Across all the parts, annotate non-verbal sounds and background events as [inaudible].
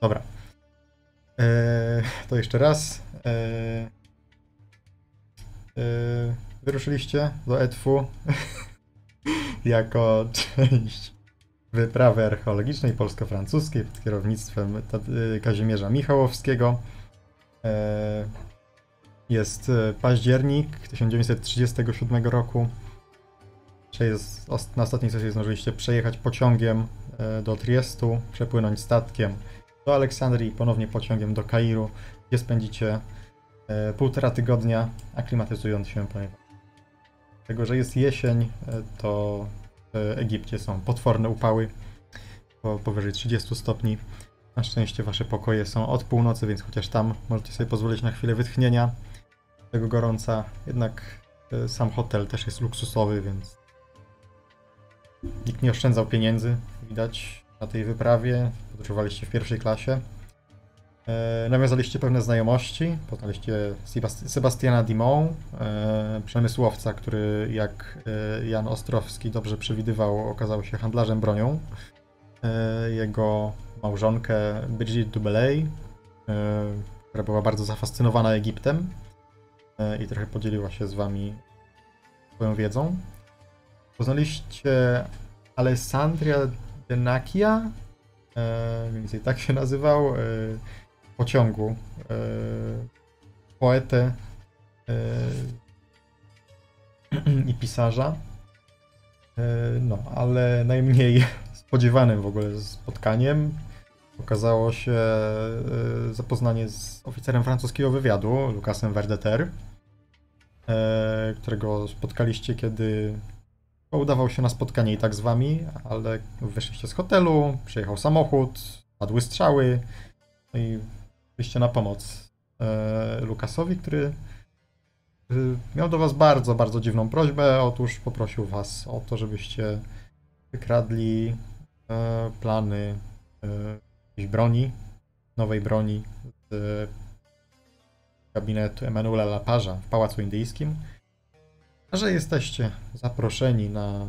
Dobra. Eee, to jeszcze raz. Eee, wyruszyliście do Etfu [laughs] jako część wyprawy archeologicznej polsko-francuskiej pod kierownictwem Kazimierza Michałowskiego. Eee, jest e, październik 1937 roku. Na ostatniej sesji zdążyliście przejechać pociągiem e, do Triestu, przepłynąć statkiem do Aleksandrii, ponownie pociągiem do Kairu, gdzie spędzicie e, półtora tygodnia aklimatyzując się, ponieważ tego, że jest jesień, to w Egipcie są potworne upały po powyżej 30 stopni. Na szczęście wasze pokoje są od północy, więc chociaż tam możecie sobie pozwolić na chwilę wytchnienia tego gorąca. Jednak e, sam hotel też jest luksusowy, więc nikt nie oszczędzał pieniędzy, widać na tej wyprawie. Podróżowaliście w pierwszej klasie. E, nawiązaliście pewne znajomości. Poznaliście Sebastiana Dimon, e, przemysłowca, który jak Jan Ostrowski dobrze przewidywał, okazał się handlarzem bronią. Jego małżonkę Brigitte Dubelay, która była bardzo zafascynowana Egiptem i trochę podzieliła się z wami swoją wiedzą. Poznaliście Alessandria Denakia, e, mniej więcej tak się nazywał, e, pociągu, e, poetę [clears throat] i pisarza. No, ale najmniej [laughs] spodziewanym w ogóle spotkaniem okazało się zapoznanie z oficerem francuskiego wywiadu, Lukasem Verdeter, E, którego spotkaliście, kiedy udawał się na spotkanie i tak z wami, ale wyszliście z hotelu, przyjechał samochód, padły strzały no i wyjście na pomoc e, Lukasowi, który miał do was bardzo, bardzo dziwną prośbę. Otóż poprosił was o to, żebyście wykradli e, plany jakiejś broni, nowej broni z gabinetu Emanuela Laparza w Pałacu Indyjskim, że jesteście zaproszeni na,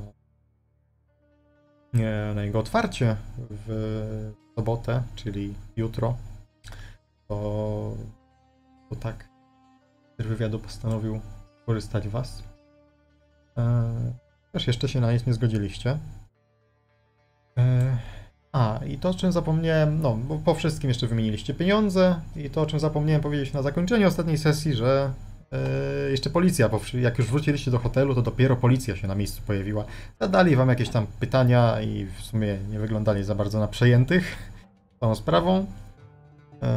na jego otwarcie w sobotę, czyli jutro. To, to tak wywiadu postanowił korzystać was. E, też jeszcze się na nic nie zgodziliście. E, a, i to, o czym zapomniałem, no, bo po wszystkim jeszcze wymieniliście pieniądze i to, o czym zapomniałem powiedzieć na zakończeniu ostatniej sesji, że yy, jeszcze policja, bo jak już wróciliście do hotelu, to dopiero policja się na miejscu pojawiła. Zadali wam jakieś tam pytania i w sumie nie wyglądali za bardzo na przejętych tą sprawą. Yy,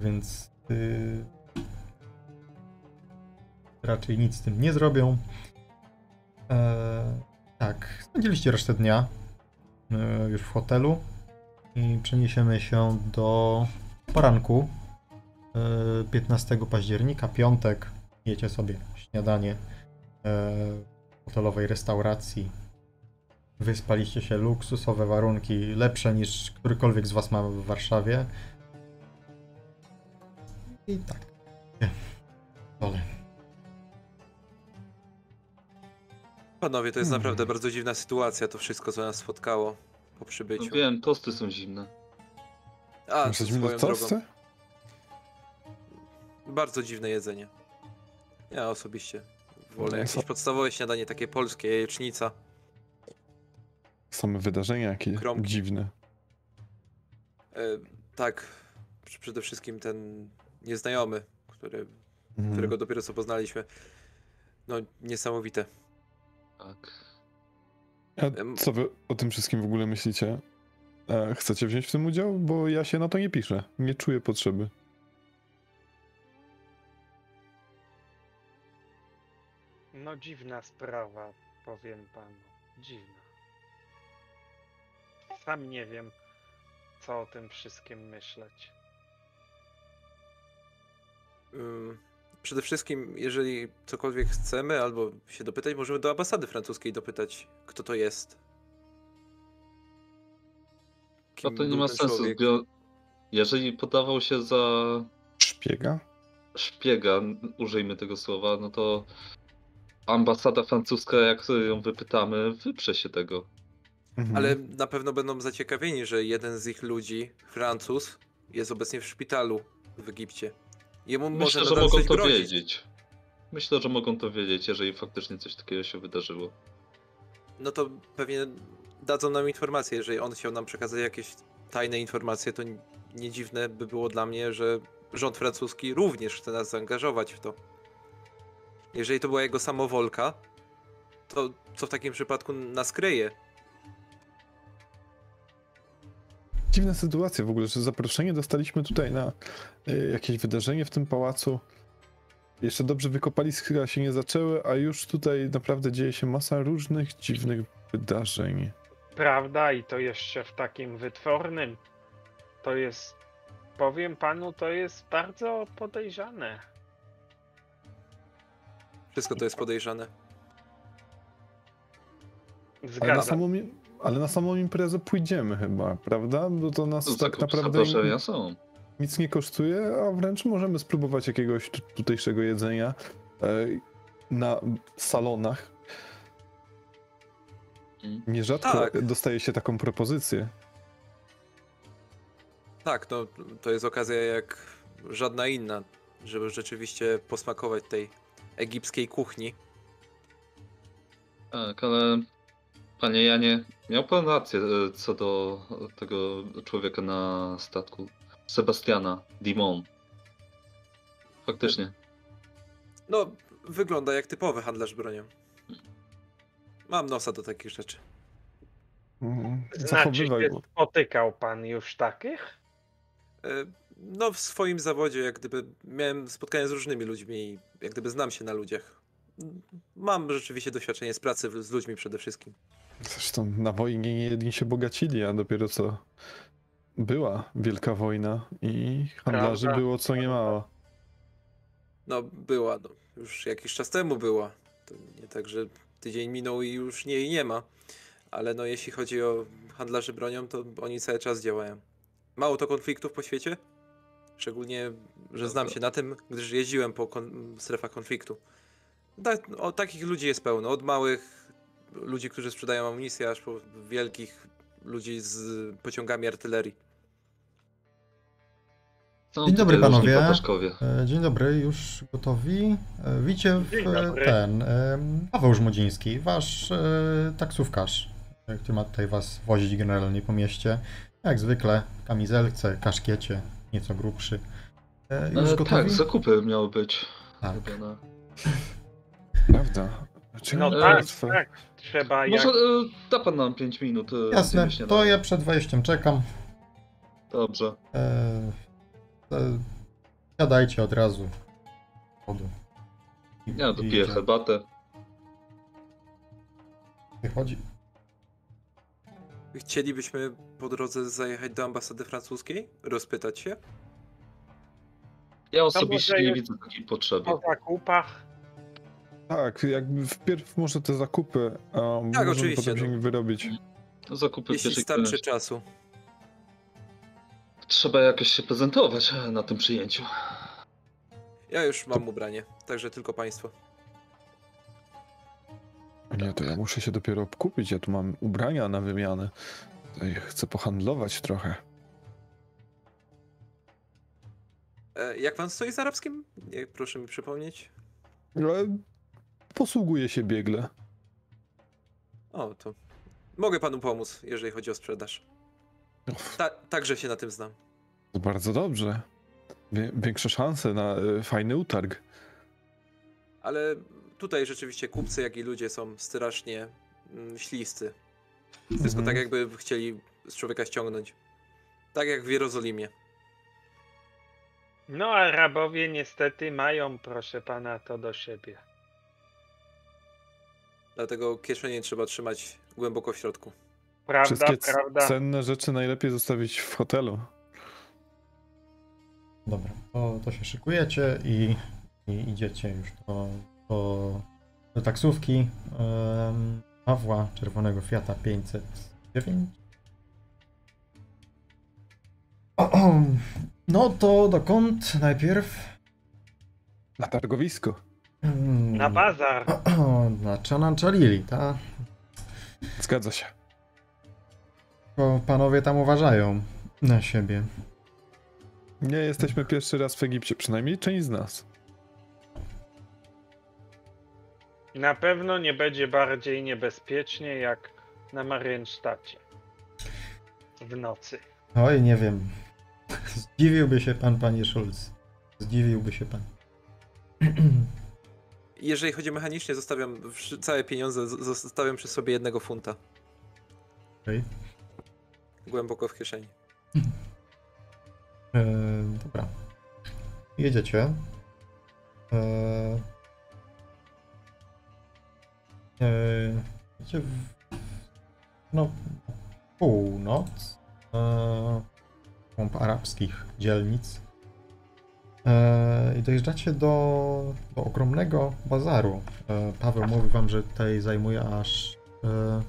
więc yy, raczej nic z tym nie zrobią. tak, spędziliście resztę dnia E, już w hotelu i przeniesiemy się do poranku 15 e, października, piątek. Jecie sobie śniadanie e, w hotelowej restauracji. Wyspaliście się, luksusowe warunki, lepsze niż którykolwiek z Was ma w Warszawie. I tak. Dole. Panowie, to jest hmm. naprawdę bardzo dziwna sytuacja, to wszystko, co nas spotkało po przybyciu. No wiem, tosty są zimne. A, Muszę swoją tosty? Bardzo dziwne jedzenie. Ja osobiście wolę no, jakieś podstawowe śniadanie, takie polskie, jajecznica. Same wydarzenia jakie Kromki. dziwne. E, tak, przede wszystkim ten nieznajomy, który, mhm. którego dopiero co poznaliśmy. No, niesamowite. Tak. A co wy o tym wszystkim w ogóle myślicie? A chcecie wziąć w tym udział? Bo ja się na to nie piszę. Nie czuję potrzeby. No dziwna sprawa, powiem panu. Dziwna. Sam nie wiem, co o tym wszystkim myśleć. Przede wszystkim, jeżeli cokolwiek chcemy albo się dopytać, możemy do ambasady francuskiej dopytać, kto to jest. Kim to nie ma sensu. Jeżeli podawał się za. Szpiega? Szpiega, użyjmy tego słowa, no to ambasada francuska, jak ją wypytamy, wyprze się tego. Mhm. Ale na pewno będą zaciekawieni, że jeden z ich ludzi, Francuz, jest obecnie w szpitalu w Egipcie. Jemu Myślę, że mogą to grozić. wiedzieć. Myślę, że mogą to wiedzieć, jeżeli faktycznie coś takiego się wydarzyło. No to pewnie dadzą nam informację, jeżeli on chciał nam przekazać jakieś tajne informacje, to nie dziwne by było dla mnie, że rząd francuski również chce nas zaangażować w to. Jeżeli to była jego samowolka, to co w takim przypadku nas kryje? Dziwna sytuacja w ogóle, że zaproszenie dostaliśmy tutaj na y, jakieś wydarzenie w tym pałacu. Jeszcze dobrze wykopaliska się nie zaczęły, a już tutaj naprawdę dzieje się masa różnych dziwnych wydarzeń. Prawda, i to jeszcze w takim wytwornym. To jest, powiem panu, to jest bardzo podejrzane. Wszystko to jest podejrzane. Ale na, samą, ale na samą imprezę pójdziemy chyba, prawda? Bo to nas to tak naprawdę nic nie kosztuje, a wręcz możemy spróbować jakiegoś tutejszego jedzenia e, na salonach. Mm. Nierzadko tak. dostaje się taką propozycję. Tak, no to jest okazja jak żadna inna, żeby rzeczywiście posmakować tej egipskiej kuchni. Tak, ale panie Janie, miał pan rację e, co do tego człowieka na statku. Sebastiana Dimon. Faktycznie. No, wygląda jak typowy handlarz bronią. Mam nosa do takich rzeczy. Mhm. Znaczy, spotykał pan już takich? No, w swoim zawodzie, jak gdyby miałem spotkania z różnymi ludźmi, jak gdyby znam się na ludziach. Mam rzeczywiście doświadczenie z pracy z ludźmi przede wszystkim. Zresztą na wojnie nie jedni się bogacili, a dopiero co była wielka wojna i handlarzy Prawda. było co nie mało. No, była. No. Już jakiś czas temu była. To nie tak, że tydzień minął i już nie, nie ma. Ale no, jeśli chodzi o handlarzy bronią, to oni cały czas działają. Mało to konfliktów po świecie? Szczególnie, że znam się na tym, gdyż jeździłem po kon strefach konfliktu. Tak, o, takich ludzi jest pełno. Od małych ludzi, którzy sprzedają amunicję, aż po wielkich ludzi z pociągami artylerii. Dzień dobry panowie. E, dzień dobry, już gotowi. E, widzicie w, ten Paweł Żmudziński, wasz e, taksówkarz, który ma tutaj was wozić generalnie po mieście. Jak zwykle, kamizelce, kaszkiecie, nieco grubszy. Już gotowi? Tak, zakupy miały być. Tak. Prawda. no tak, tak, trzeba Może jak... da pan nam 5 minut. Jasne, to ja przed wejściem czekam. Dobrze. E Siadajcie od razu. Wodu. Ja dopiję herbatę. Wychodzi. Chcielibyśmy po drodze zajechać do ambasady francuskiej? Rozpytać się? Ja osobiście nie widzę takiej potrzeby. Po zakupach? Tak, jakby wpierw może te zakupy, a tak, możemy oczywiście, potem się no. wyrobić. Zakupy Jeśli starczy czasu. Trzeba jakoś się prezentować na tym przyjęciu. Ja już mam ubranie, także tylko państwo. Nie, to ja muszę się dopiero kupić. Ja tu mam ubrania na wymianę. Chcę pohandlować trochę. E, jak pan stoi z arabskim? Proszę mi przypomnieć. Ale posługuje się biegle. O, to mogę panu pomóc, jeżeli chodzi o sprzedaż. Ta, także się na tym znam. Bardzo dobrze. Większe szanse na y, fajny utarg. Ale tutaj rzeczywiście kupcy, jak i ludzie są strasznie mm, śliscy. Wszystko mhm. tak jakby chcieli z człowieka ściągnąć. Tak jak w Jerozolimie. No, Arabowie niestety mają, proszę pana, to do siebie. Dlatego kieszenie trzeba trzymać głęboko w środku. Prawda, Wszystkie prawda. cenne rzeczy najlepiej zostawić w hotelu. Dobra, to, to się szykujecie i, i idziecie już do, do, do taksówki um, Pawła Czerwonego Fiata 509. O, o, no to dokąd najpierw? Na targowisko. Hmm. Na bazar. O, [clears throat] na Chalili, tak? Zgadza się. Bo panowie tam uważają na siebie. Nie jesteśmy pierwszy raz w Egipcie, przynajmniej część z nas. Na pewno nie będzie bardziej niebezpiecznie jak na Mariensztacie. W nocy. Oj, nie wiem. Zdziwiłby się pan, panie Schulz. Zdziwiłby się pan. Jeżeli chodzi mechanicznie, zostawiam całe pieniądze, zostawiam przy sobie jednego funta. Okej. Głęboko w kieszeni. E, dobra. Jedziecie. E, e, jedziecie w, no, północ e, arabskich dzielnic. E, I dojeżdżacie do, do ogromnego bazaru. E, Paweł mówi wam, że tutaj zajmuje aż e,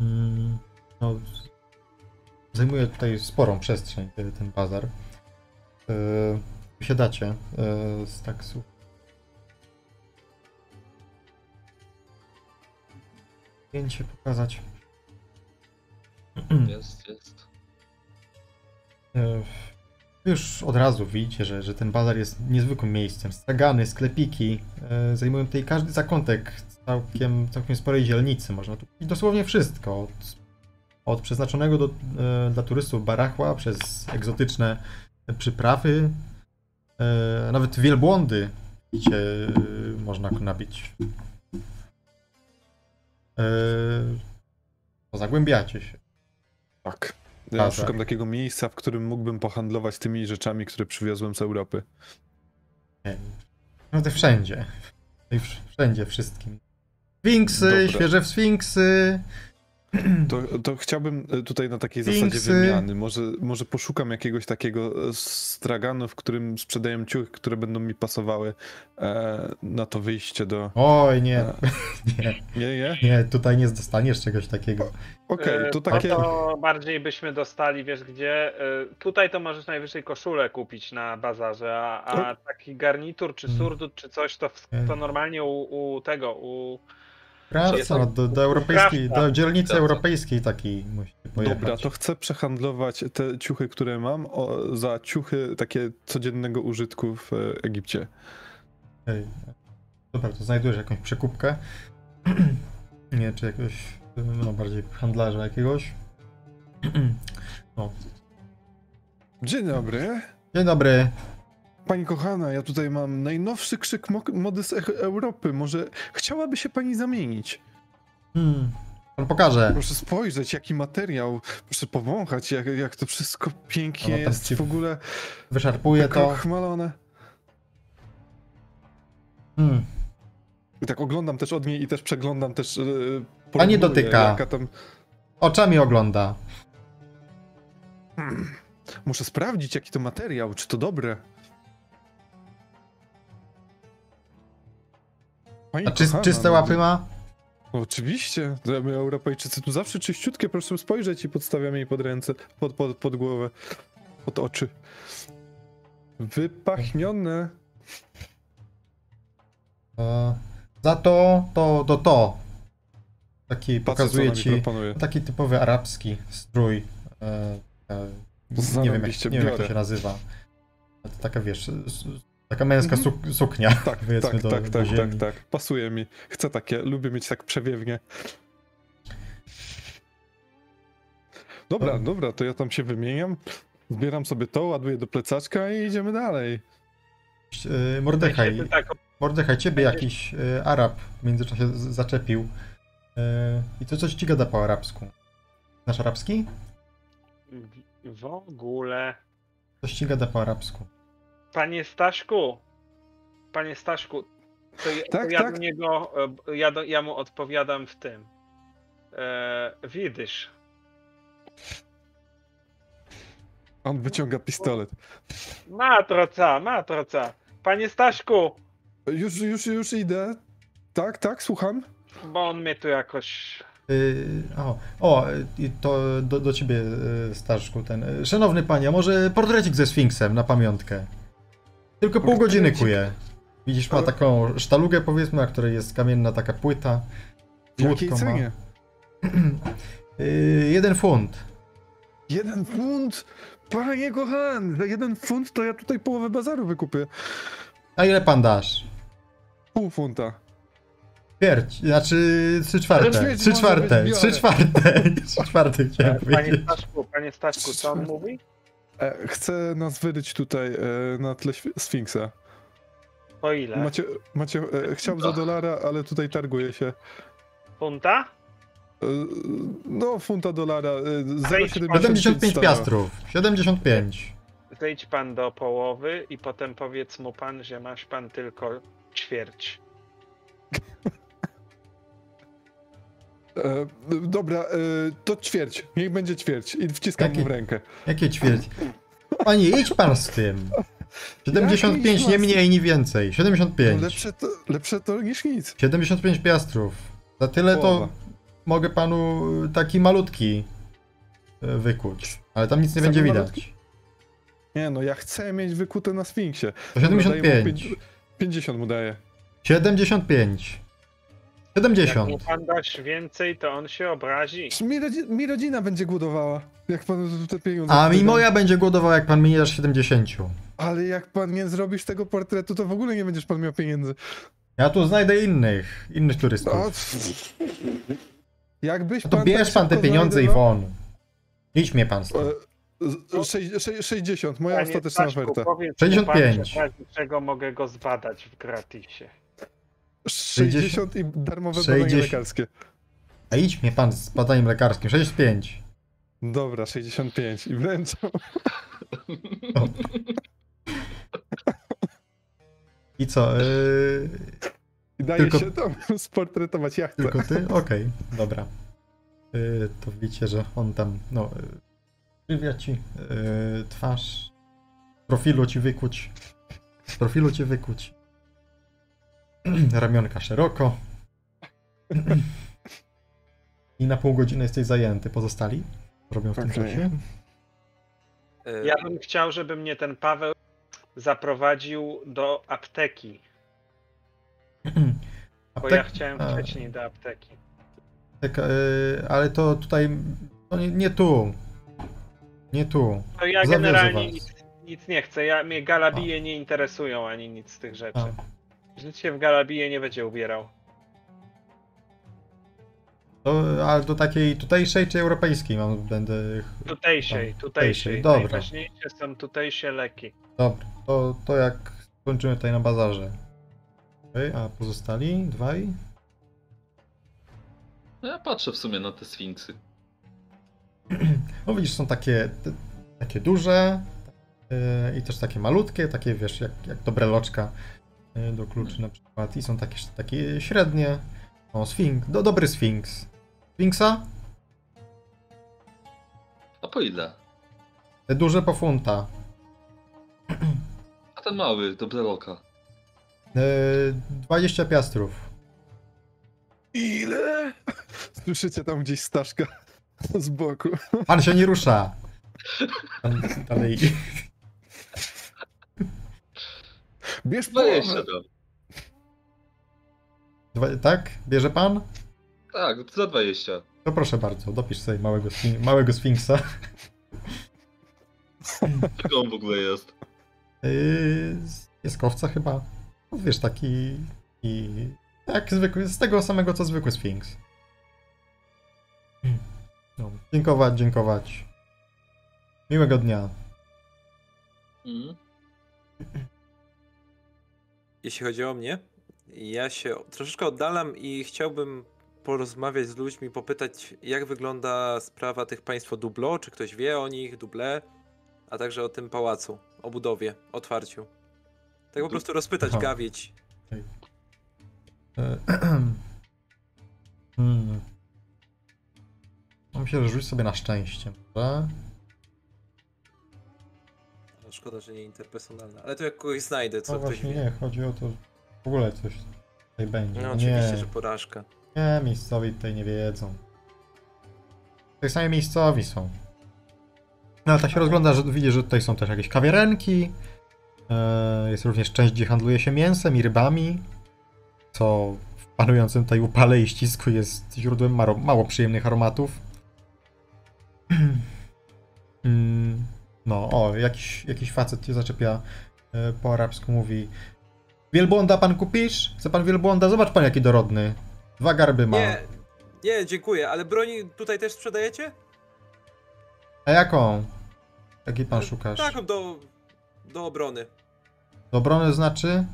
mm, no, zajmuje tutaj sporą przestrzeń ten, ten bazar. Yy, Wysiadacie z taksu. Zdjęcie pokazać. Jest, jest. Yy, Już od razu widzicie, że, że ten bazar jest niezwykłym miejscem. Stragany, sklepiki yy, zajmują tutaj każdy zakątek całkiem, całkiem sporej dzielnicy. Można tu kupić dosłownie wszystko. Od, od przeznaczonego do, yy, dla turystów barachła, przez egzotyczne przyprawy, nawet wielbłądy widzicie, można nabić. Yy, Zagłębiacie się. Tak. Ja Bazar. szukam takiego miejsca, w którym mógłbym pohandlować tymi rzeczami, które przywiozłem z Europy. Naprawdę wszędzie. I wsz- wszędzie, wszystkim. Sfinksy, Dobra. świeże sfinksy. To, to chciałbym e, tutaj na takiej Sfinksy. zasadzie wymiany. Może, może poszukam jakiegoś takiego e, straganu, w którym sprzedają ciuchy, które będą mi pasowały e, na to wyjście do. Oj, nie. A. [laughs] Nie, Nie, nie? nie, tutaj nie dostaniesz czegoś takiego. Okej, E, to no takie. to bardziej byśmy dostali, wiesz gdzie? E, Tutaj to możesz najwyżej koszulę kupić na bazarze, a, a taki garnitur czy Mm. surdut czy coś, to, w, to normalnie u, u tego, u... Krawca, no, do, do europejskiej, Krawca. do dzielnicy Krawca. europejskiej takiej musicie pojechać. Dobra, to chcę przehandlować te ciuchy, które mam, o, za ciuchy takie codziennego użytku w e, Egipcie. Okej. Dobra, to znajdujesz jakąś przekupkę. [clears throat] nie, czy jakiegoś, no bardziej handlarza jakiegoś. [clears throat] no. Dzień dobry. Dzień dobry. Pani kochana, ja tutaj mam najnowszy krzyk mo- mody z E- Europy. Może chciałaby się pani zamienić? Hmm. Pan pokaże. Proszę spojrzeć, jaki materiał. Proszę powąchać, jak, jak to wszystko pięknie No, jest w ogóle Wyszarpuje to. chmalone. Hmm. I tak oglądam też od niej i też przeglądam też. Yy, Pani dotyka. Tam... Oczami ogląda. Hmm. Muszę sprawdzić, jaki to materiał, czy to dobre. Pani A czy, kochana, czyste no, łapy ma? Oczywiście, to my Europejczycy tu zawsze czyściutkie, proszę spojrzeć i podstawiamy jej pod ręce, pod, pod, pod głowę, pod oczy. Wypachnione. E, za to, to, to, to. Taki Patrzę, pokazuje ci taki typowy arabski strój. E, e, nie wiem, jak, nie wiem jak to się nazywa. To taka wiesz, taka męska Mhm. suk- suknia. [laughs] Tak, powiedzmy, tak, do- tak, do tak, tak, tak. Pasuje mi. Chcę takie, lubię mieć tak przewiewnie. Dobra, No. dobra, to ja tam się wymieniam. Zbieram sobie to, ładuję do plecaczka i idziemy dalej. E, Mordechaj, tak Mordechaj, ciebie jakiś e, Arab w międzyczasie zaczepił. E, I to coś ci gada po arabsku. Znasz arabski? w- w ogóle... Coś ci gada po arabsku. Panie Staszku, panie Staszku, to, ja- Tak, to ja tak. do niego, e, ja, do, ja mu odpowiadam w tym. E, widzisz, On wyciąga pistolet. matroca, matroca. Panie Staszku, Już, już, już idę. Tak, tak, słucham. bo on mnie tu jakoś... Yy, o, o, i to do, do ciebie, yy, Staszku, ten. Szanowny panie, a może portrecik ze Sfinksem na pamiątkę? Tylko pół godziny kuje. Widzisz, ma taką sztalugę, powiedzmy, na której jest kamienna taka płyta. W jakiej cenie? Yy, [clears throat] jeden funt. Jeden funt? Panie kochany, za jeden funt to ja tutaj połowę bazaru wykupię. A ile pan dasz? Pół funta. Ćwierć, znaczy trzy czwarte. Trzy czwarte, trzy czwarte. Trzy czwarte chciałem Panie. Staszku, panie Staszku, co on mówi? E, chcę nas wyryć tutaj e, na tle Sfinksa. Po ile? Macie, macie, e, chciał za dolara, ale tutaj targuje się. Funta? E, no, funta dolara. E, Wejdź 0,75 pan. 75 stała. piastrów. 75. Zejdź pan do połowy i potem powiedz mu pan, że masz pan tylko ćwierć. E, dobra, e, to ćwierć. Niech będzie ćwierć. I wciskam Jakie- mu w rękę. Jakie ćwierć? Panie, idź pan z tym. 75, Jaki nie mniej, nie więcej. No, 75. lepsze, to, lepsze to niż nic. 75 piastrów. Za tyle to Połowa. mogę panu taki malutki e, wykuć. Ale tam nic nie Samy będzie malutki? widać. Nie no, ja chcę mieć wykute na Sfinksie. To Dobra, daję mu 75. pięć- 50 mu daje. 75. Jak mu 70. pan dasz więcej, to on się obrazi. Mi, rodzi- mi rodzina będzie głodowała, jak pan te pieniądze... A mi moja będzie głodowała, jak pan mi nie dasz 70. Ale jak pan nie zrobisz tego portretu, to w ogóle nie będziesz pan miał pieniędzy. Ja tu znajdę innych, innych turystów. Jakbyś No to pan bierz tak pan te szybko pieniądze i znajdował- won. Idź mnie pan stąd. E, z- sześć- sze- 60, moja Panie ostateczna Staszku, oferta. powiedz 65. Mu pan, że w razie czego mogę go zbadać w gratisie. 60 i darmowe 60. badanie lekarskie. A idź mnie pan z badaniem lekarskim. 65. Dobra, 65 i wręczam. I co? Yy, I daje Tylko- się tam [laughs] sportretować, ja chcę. tylko ty? Okej, dobra. Yy, to widzicie, że on tam, no, yy, żywia ci yy, twarz, profilu ci wykuć, profilu ci wykuć, [clears throat] ramionka szeroko [clears throat] i na pół godziny jesteś zajęty. Pozostali robią w tym Okej. czasie? E, Ja bym chciał, żeby mnie ten Paweł zaprowadził do apteki, A [clears throat] bo ja chciałem a- wcześniej do apteki. Tak, ale to tutaj, no nie, nie tu, nie tu. To ja Zawiozę generalnie nic, nic nie chcę. Ja, mnie galabije nie interesują ani nic z tych rzeczy. A. Życie w galabije nie będzie ubierał. To, ale do takiej tutejszej czy europejskiej mam, będę... Tutejszej, Tam, tutejszej. dobra. Najważniejsze są tutejsze leki. Dobra, to, to jak skończymy tutaj na bazarze. Okej, a pozostali dwaj? No ja patrzę w sumie na te sfinksy. [clears throat] No widzisz, są takie, te, takie duże yy, i też takie malutkie, takie wiesz, jak, jak to breloczka yy, do kluczy na przykład. I są takie, takie średnie. O, sfinks, do, dobry sfinks. Sfinksa? A po ile? Te duże po funta. A ten mały, do breloka. Yy, 20 piastrów. Ile? [laughs] Słyszycie tam gdzieś Staszka [laughs] z boku. Pan się nie rusza. Pan dalej. Bierz 20 połowę. dam. Dwa, tak? Bierze pan? Tak, za 20. To proszę bardzo, dopisz sobie małego, sfin- małego sfinksa. [laughs] Czego on w ogóle jest? Yy, z pieskowca chyba. No, wiesz, taki... I, jak zwykły, z tego samego co zwykły sfinks. No, dziękować, dziękować. Miłego dnia. Mhm. Jeśli chodzi o mnie, ja się troszeczkę oddalam i chciałbym porozmawiać z ludźmi, popytać, jak wygląda sprawa tych państwo Dublo, czy ktoś wie o nich, Duble, a także o tym pałacu, o budowie, otwarciu. Tak po Du- prostu rozpytać, Aha. gawić. E, [clears throat] hmm. No, Myślę, że rzuć sobie na szczęście, może? Szkoda, że nie interpersonalne, ale to jak kogoś znajdę, co No ktoś właśnie wie. nie, chodzi o to, że w ogóle coś tutaj będzie. No nie, oczywiście, że porażka. nie, miejscowi tutaj nie wiedzą. Tak sami miejscowi są. No ale tak się rozgląda, że widzisz, że tutaj są też jakieś kawiarenki. E, Jest również część, gdzie handluje się mięsem i rybami. Co w panującym tutaj upale i ścisku jest źródłem mało przyjemnych aromatów. [clears throat] Mm, No, o, jakiś, jakiś facet cię zaczepia e, po arabsku, mówi Wielbłąda pan kupisz? Chce pan wielbłąda? Zobacz pan jaki dorodny. Dwa garby ma. Nie, nie, dziękuję, ale broni tutaj też sprzedajecie? A jaką? Jakiej pan szukasz? Taką do, do obrony. Do obrony znaczy?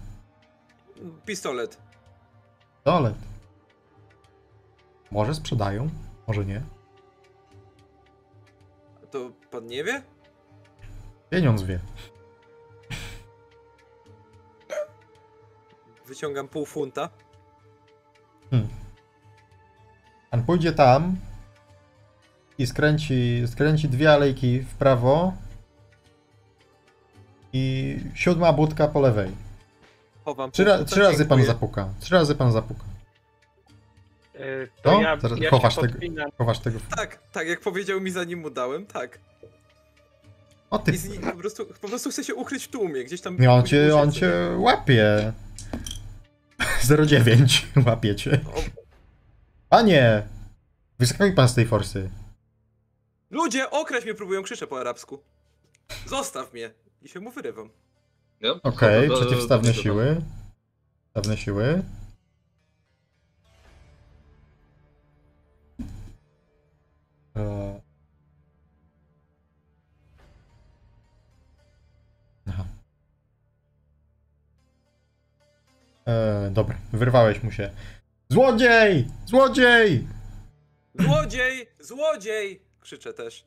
Pistolet. Dolet. Może sprzedają, może nie. To pan nie wie? Pieniądz wie. Wyciągam pół funta. Pan pójdzie tam i skręci, skręci dwie alejki w prawo i siódma budka po lewej. Chowam Trzy, ra, trzy razy pan zapuka. Trzy razy pan zapuka. Y, To No, ja, ja chowasz tego. Chowasz tego. Tak, tak, jak powiedział mi zanim mu dałem, tak. O ty. I z, po, prostu, po prostu chce się ukryć w tłumie, gdzieś tam... Nie, on cię, on cię łapie. [laughs] 09 [laughs] łapie cię. Panie! Wyskakuj pan z tej forsy. ludzie, okraść mnie próbują, krzyczę po arabsku. Zostaw mnie. I się mu wyrywam. Nie? Okej, do- przeciwstawne siły. Stawne siły. E... E, dobra, wyrwałeś mu się. Złodziej! Złodziej! Złodziej! Złodziej! Krzyczę też.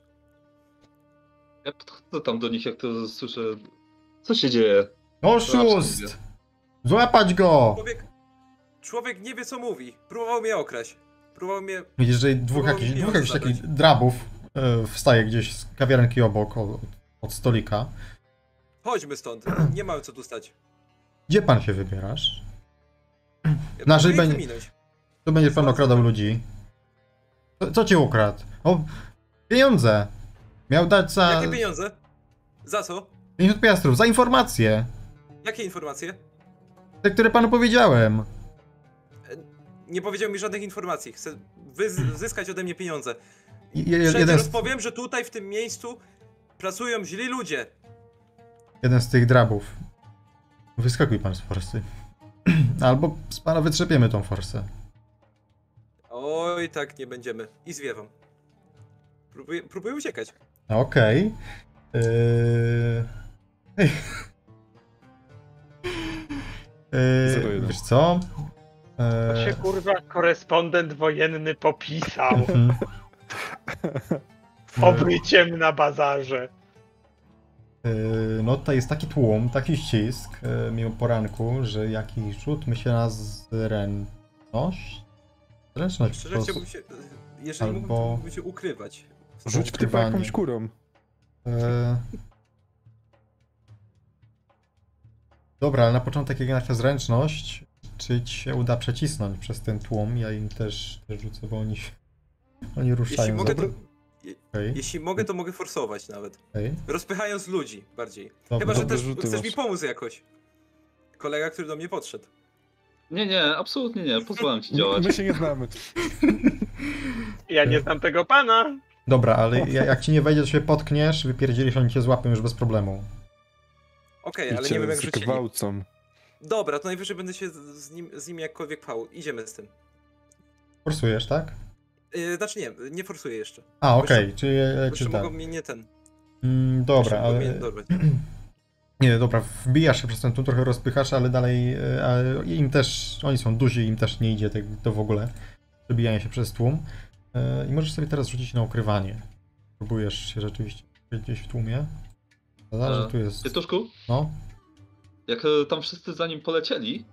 Ja podchodzę tam do nich, jak to słyszę. Co się dzieje? Oszust! Złapać go! Człowiek... Człowiek nie wie co mówi. Próbował mnie okraść. Próbował mnie... Widzisz, że dwóch jakichś, dwóch jakichś takich drabów e, wstaje gdzieś z kawiarenki obok, od, od stolika. Chodźmy stąd. Nie mamy co tu stać. Gdzie pan się wybierasz? Będzie- wyminąć. Tu będzie pan okradał ludzi. Co, co ci ukradł? O, pieniądze! Miał dać za Jakie pieniądze? Za co? 50 piastrów, za informacje! Jakie informacje? Te, które panu powiedziałem. Nie powiedział mi żadnych informacji. Chce zyskać ode mnie pieniądze. Je- Wszędzie jeden, z, rozpowiem, że tutaj w tym miejscu pracują źli ludzie. jeden z tych drabów. Wyskakuj pan z forsy. [clears throat] Albo z pana wytrzepiemy tą forsę. Oj, tak nie będziemy. I zwiewam. Próbuję, próbuję uciekać. Okej. Yy... Zero [laughs] Yy, jeden. wiesz co? To się Yy... kurwa korespondent wojenny popisał. mhm. Obryciem na bazarze. Yy, No tutaj jest taki tłum, taki ścisk yy, mimo poranku, że jakiś rzut myślę na zręczność? Zręczność Szczerze prostu. chciałbym się... Jeżeli Albo- mógłbym, to się ukrywać. Rzuć typa jakąś kurą. Yy... Dobra, ale na początek jak na zręczność, czy ci się uda przecisnąć przez ten tłum? Ja im też, też rzucę, bo oni, oni ruszają. Jeśli mogę, to, Jeśli mogę, to mogę forsować nawet. okej. Rozpychając ludzi bardziej. Dobra. Chyba, że dobre też chcesz mi masz. pomóc jakoś. Kolega, który do mnie podszedł. Nie, nie, absolutnie nie. Pozwalam ci działać. My się nie znamy. Ja nie znam tego pana. Dobra, ale ja- jak ci nie wejdzie, to się potkniesz, wypierdzielisz, oni cię złapią już bez problemu. Okej, I ale nie wiem jak rzucili. zgwałcą. Dobra, to najwyżej będę się z nim, z nim jakkolwiek pchał. Idziemy z tym. Forsujesz, tak? Yy, znaczy nie, nie forsuję jeszcze. A, okej, jeszcze- czyli czy tak. mogą mnie nie ten. Mm, dobra, mnie ale... dorwać. [clears throat] Nie, dobra, wbijasz się przez ten tu, trochę rozpychasz, ale dalej ale im też, oni są duzi, im też nie idzie tak, to w ogóle. Przebijanie się przez tłum. E, I możesz sobie teraz rzucić na ukrywanie. Próbujesz się rzeczywiście gdzieś w tłumie. Zada, że E, tu jest... Pietruszku, No, jak tam wszyscy za nim polecieli,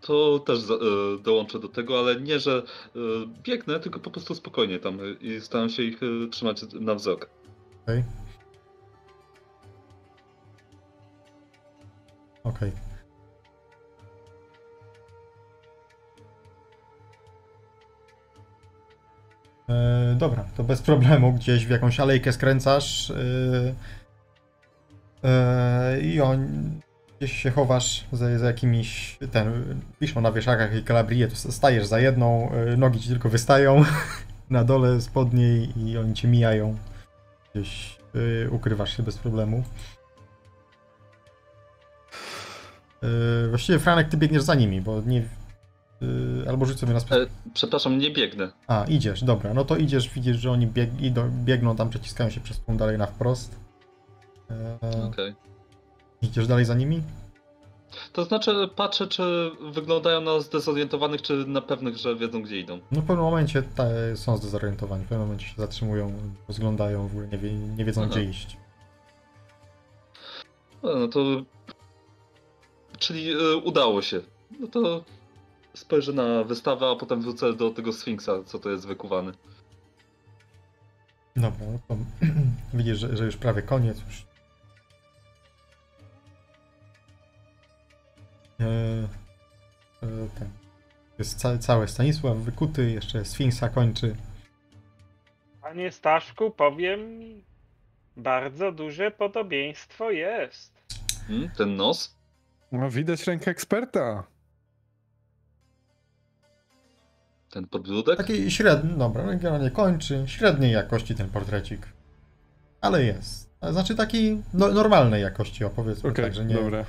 to też e, dołączę do tego, ale nie, że e, biegnę, tylko po prostu spokojnie tam e, i staram się ich e, trzymać na wzrok. okej. Okej. E, dobra, to bez problemu gdzieś w jakąś alejkę skręcasz e, e, i on gdzieś się chowasz za, za jakimiś, ten, piszą na wieszakach i kalabrie, to stajesz za jedną, y, nogi ci tylko wystają [laughs] na dole spodniej i oni cię mijają. Gdzieś y, ukrywasz się bez problemu. Y, właściwie Franek, ty biegniesz za nimi, bo nie... Y, albo rzuć sobie na sposób. E, przepraszam, nie biegnę. A, idziesz, dobra, no to idziesz, widzisz, że oni bieg, idą, biegną tam, przeciskają się przez tłum dalej na wprost. E, Okej. Idziesz dalej za nimi? To znaczy, patrzę, czy wyglądają na zdezorientowanych, czy na pewnych, że wiedzą, gdzie idą. No w pewnym momencie te, są zdezorientowani, w pewnym momencie się zatrzymują, rozglądają, w ogóle nie, wie, nie wiedzą Aha. gdzie iść. No, no to. Czyli e, udało się. No to spojrzę na wystawę, a potem wrócę do tego Sfinksa, co to jest wykuwany. Dobra, no to [clears throat] widzisz, że, że już prawie koniec, już ten. Jest ca, cały Stanisław wykuty, jeszcze Sfinksa kończy. Panie Staszku, powiem, bardzo duże podobieństwo jest. Hmm? Ten nos? No widać rękę eksperta. Ten podbródek? Taki średni, dobra, generalnie kończy, średniej jakości ten portrecik. Ale jest. Znaczy taki no, normalnej jakości, opowiedzmy Okej, tak, że nie, dobra.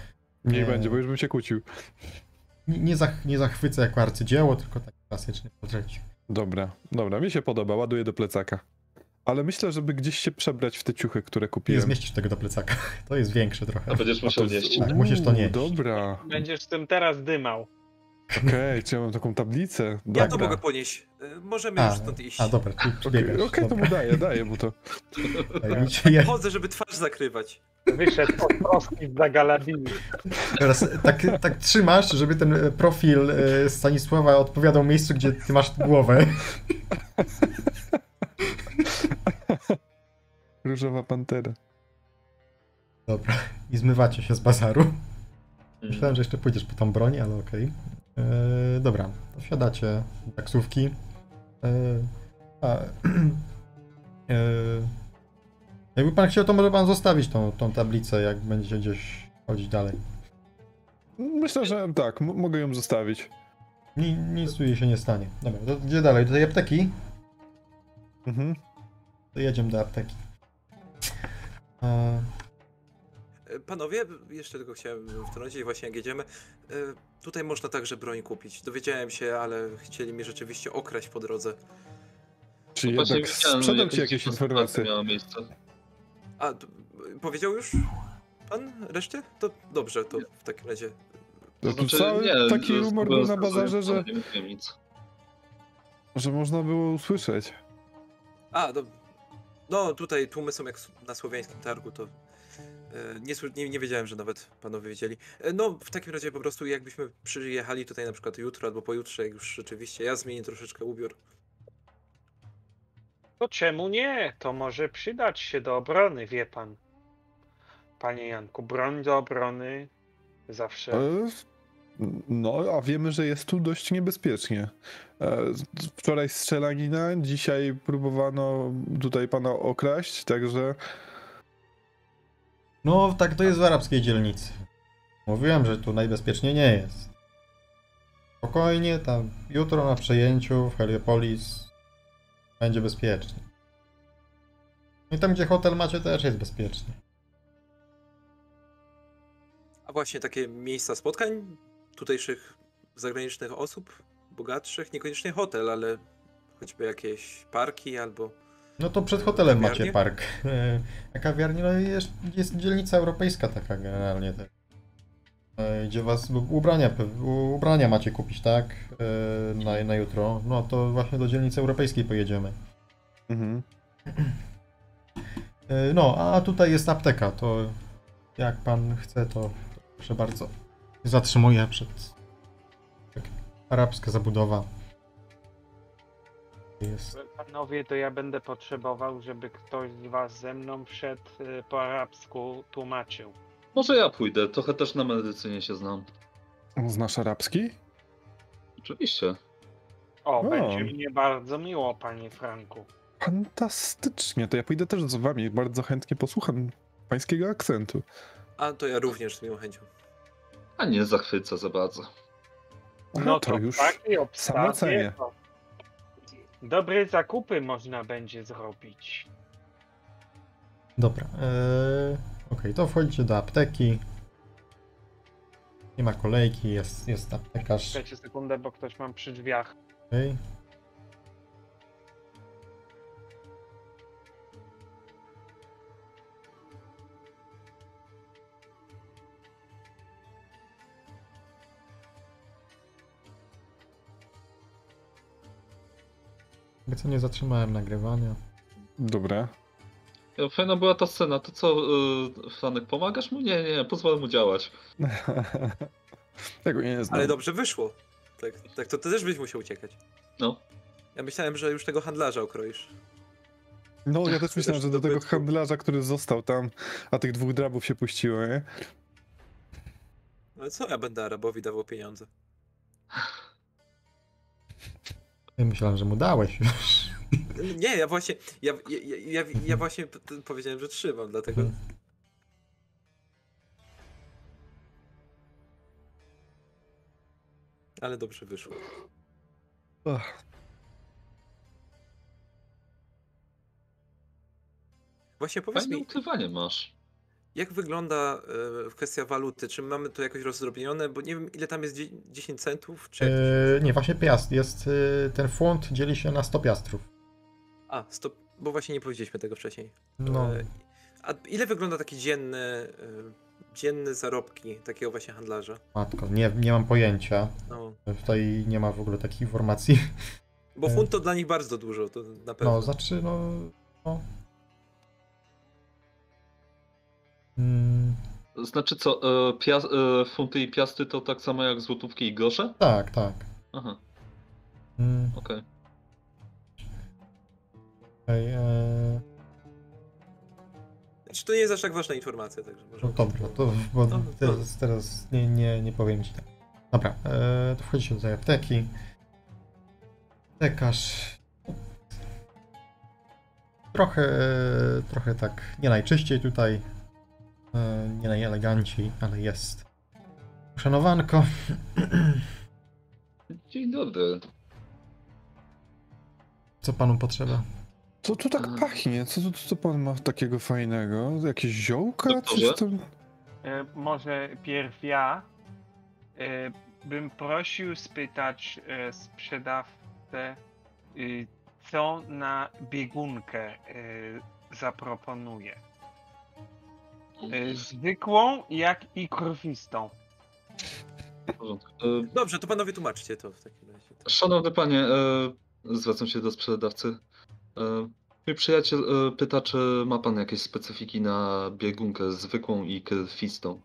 Niech nie- będzie, bo już bym się kłócił. nie, nie, zach, nie zachwyca jako arcydzieło, tylko taki klasyczny portrecik. Dobra, dobra, mi się podoba, ładuję do plecaka. Ale myślę, żeby gdzieś się przebrać w te ciuchy, które Nie kupiłem. zmieścisz tego do plecaka. [laughs] To jest większe trochę. A będziesz A musiał to- nieść. Tak, musisz to nieść. Dobra, Będziesz z tym teraz dymał. Okej, czy ja mam taką tablicę? Ja Dobra. to mogę ponieść. Y, Możemy A, już stąd iść. a dobra, ty Okej, biegasz. okej, to dobra. mu daję, daję mu to. Je- Chodzę, żeby twarz zakrywać. Wyszedł od troski z Galabini. Teraz tak, tak trzymasz, żeby ten e, profil e, Stanisława odpowiadał miejscu, gdzie ty masz głowę. [laughs] Różowa pantera. Dobra. I zmywacie się z bazaru. Mm. Myślałem, że jeszcze pójdziesz po tą broń, ale okej. E, Dobra, wsiadacie do taksówki. E, a, e, [clears throat] jakby pan chciał, to może pan zostawić tą, tą tablicę, jak będziecie gdzieś chodzić dalej. Myślę, że tak, mogę ją zostawić. Ni, nic tu jej się nie stanie. Dobra, to gdzie dalej? Do tej apteki? Mhm. To jedziemy do apteki. Panowie, jeszcze tylko chciałem wtrącić, właśnie jak jedziemy. y, Tutaj można także broń kupić. Dowiedziałem się, ale chcieli mnie rzeczywiście okraść po drodze. Czyli No jednak sprzedał ci jakieś informacje. A, powiedział już pan resztę? To dobrze, to w takim razie. No tu Znaczy, cały nie, taki to rumor był na bazarze, że, Nie mówiłem nic. że można było usłyszeć. A, do... no tutaj tłumy są jak na słowiańskim targu, to e, nie, sły- nie, nie wiedziałem, że nawet panowie wiedzieli. E, No, w takim razie po prostu jakbyśmy przyjechali tutaj na przykład jutro albo pojutrze, jak już rzeczywiście ja zmienię troszeczkę ubiór. To czemu nie? To może przydać się do obrony, wie pan. Panie Janku, broń do obrony zawsze. E, No, a wiemy, że jest tu dość niebezpiecznie. E, Wczoraj strzelanina, dzisiaj próbowano tutaj pana okraść, także No, tak to jest w arabskiej dzielnicy. Mówiłem, że tu najbezpieczniej nie jest. Spokojnie, tam jutro na przejęciu w Heliopolis będzie bezpiecznie. No I tam, gdzie hotel macie, też jest bezpiecznie. A właśnie takie miejsca spotkań tutejszych zagranicznych osób, bogatszych, niekoniecznie hotel, ale choćby jakieś parki albo... No to przed hotelem Kawiarnie? macie park. E, A kawiarnia no jest, jest dzielnica europejska taka generalnie. Tak. E, Gdzie was ubrania, ubrania macie kupić, tak? E, Na, na jutro. No to właśnie do dzielnicy europejskiej pojedziemy. mhm. E, No, a tutaj jest apteka, to jak pan chce, to, to proszę bardzo. Zatrzymuję przed tak, arabska zabudowa. Jest. Panowie, to ja będę potrzebował, żeby ktoś z was ze mną wszedł y, po arabsku tłumaczył. Może ja pójdę, trochę też na medycynie się znam. Znasz arabski? Oczywiście. O, O. będzie mnie bardzo miło, panie Franku. Fantastycznie, to ja pójdę też z wami, bardzo chętnie posłucham pańskiego akcentu. A to ja również z miłą chęcią. A nie zachwyca za bardzo. No to to już w takiej obstawie cenię. to dobre zakupy można będzie zrobić. Dobra. Yy, Okej, to wchodzicie do apteki. Nie ma kolejki, jest, jest aptekarz. Czekajcie sekundę, bo ktoś mam przy drzwiach. Okej. Jakby co nie zatrzymałem nagrywania. Dobra. Ja, Fajna była ta scena, to co, yy, Franek, pomagasz mu? Nie, nie, pozwolę mu działać. [laughs] Tego nie znam. Ale dobrze wyszło. Tak, tak to ty też byś musiał uciekać. No. Ja myślałem, że już tego handlarza okroisz. No, ja też [laughs] myślałem, że do tego handlarza, który został tam, a tych dwóch drabów się puściło, nie? Ale co ja będę Arabowi dawał pieniądze? Ja myślałem, że mu dałeś już. Nie, ja właśnie, ja, ja, ja, ja, właśnie powiedziałem, że trzymam, dlatego... Mhm. Ale dobrze wyszło. Ach, Właśnie powiedz Fajne mi, ukrywanie masz. Jak wygląda e, kwestia waluty? Czy mamy to jakoś rozdrobnione? Bo nie wiem, ile tam jest, dzie- 10 centów? Czy Yy, nie, właśnie piast. Jest, yy, ten funt dzieli się na 100 piastrów. A, stop, bo właśnie nie powiedzieliśmy tego wcześniej. No, E, A ile wygląda taki dzienny, e, dzienny zarobki takiego właśnie handlarza? matko, nie, nie mam pojęcia. No, Tutaj nie ma w ogóle takich informacji. bo funt to dla nich bardzo dużo, to na pewno. No, znaczy, no. no. Mm, Znaczy co, e, pia, e, funty i piasty to tak samo jak złotówki i grosze? tak, tak. Aha, Mm, okej. okej, e, Znaczy, to nie jest aż tak ważna informacja, także może... no dobra, to bo No, to- teraz, teraz nie, nie, nie powiem ci tak. Dobra, e, to wchodzicie do apteki. Aptekarz. Trochę, trochę tak nie najczyściej tutaj. E, nie najeleganciej, ale jest. Uszanowanko. [clears throat] Dzień dobry. Co panu potrzeba? Co tu tak A. pachnie? Co, tu- co pan ma takiego fajnego? Jakieś ziołka? Coś tam? E, może pierw ja e, bym prosił spytać e, sprzedawcę, e, co na biegunkę e, zaproponuje. E, zwykłą, jak i krwistą. E, Dobrze, to panowie tłumaczcie to w takim razie. Szanowny panie, e, zwracam się do sprzedawcy. E, mój przyjaciel e, pyta, czy ma pan jakieś specyfiki na biegunkę zwykłą i krwistą.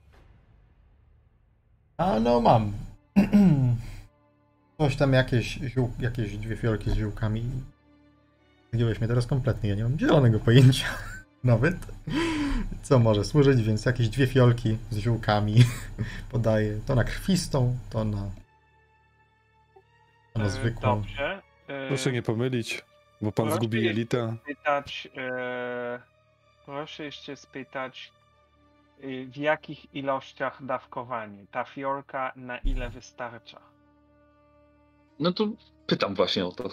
A no mam. [clears throat] Coś tam jakieś, ziół, jakieś dwie fiolki z ziółkami. Zgiąłeś mnie teraz kompletnie, ja nie mam zielonego pojęcia. Nawet. Co może służyć, więc jakieś dwie fiolki z ziółkami [laughs] podaję. To na krwistą, to na, to na E, zwykłą. Dobrze. E, Proszę nie pomylić, bo pan Proszę zgubi jelita. spytać, e, proszę jeszcze spytać, e, w jakich ilościach dawkowanie? Ta fiolka na ile wystarcza? No to pytam właśnie o to.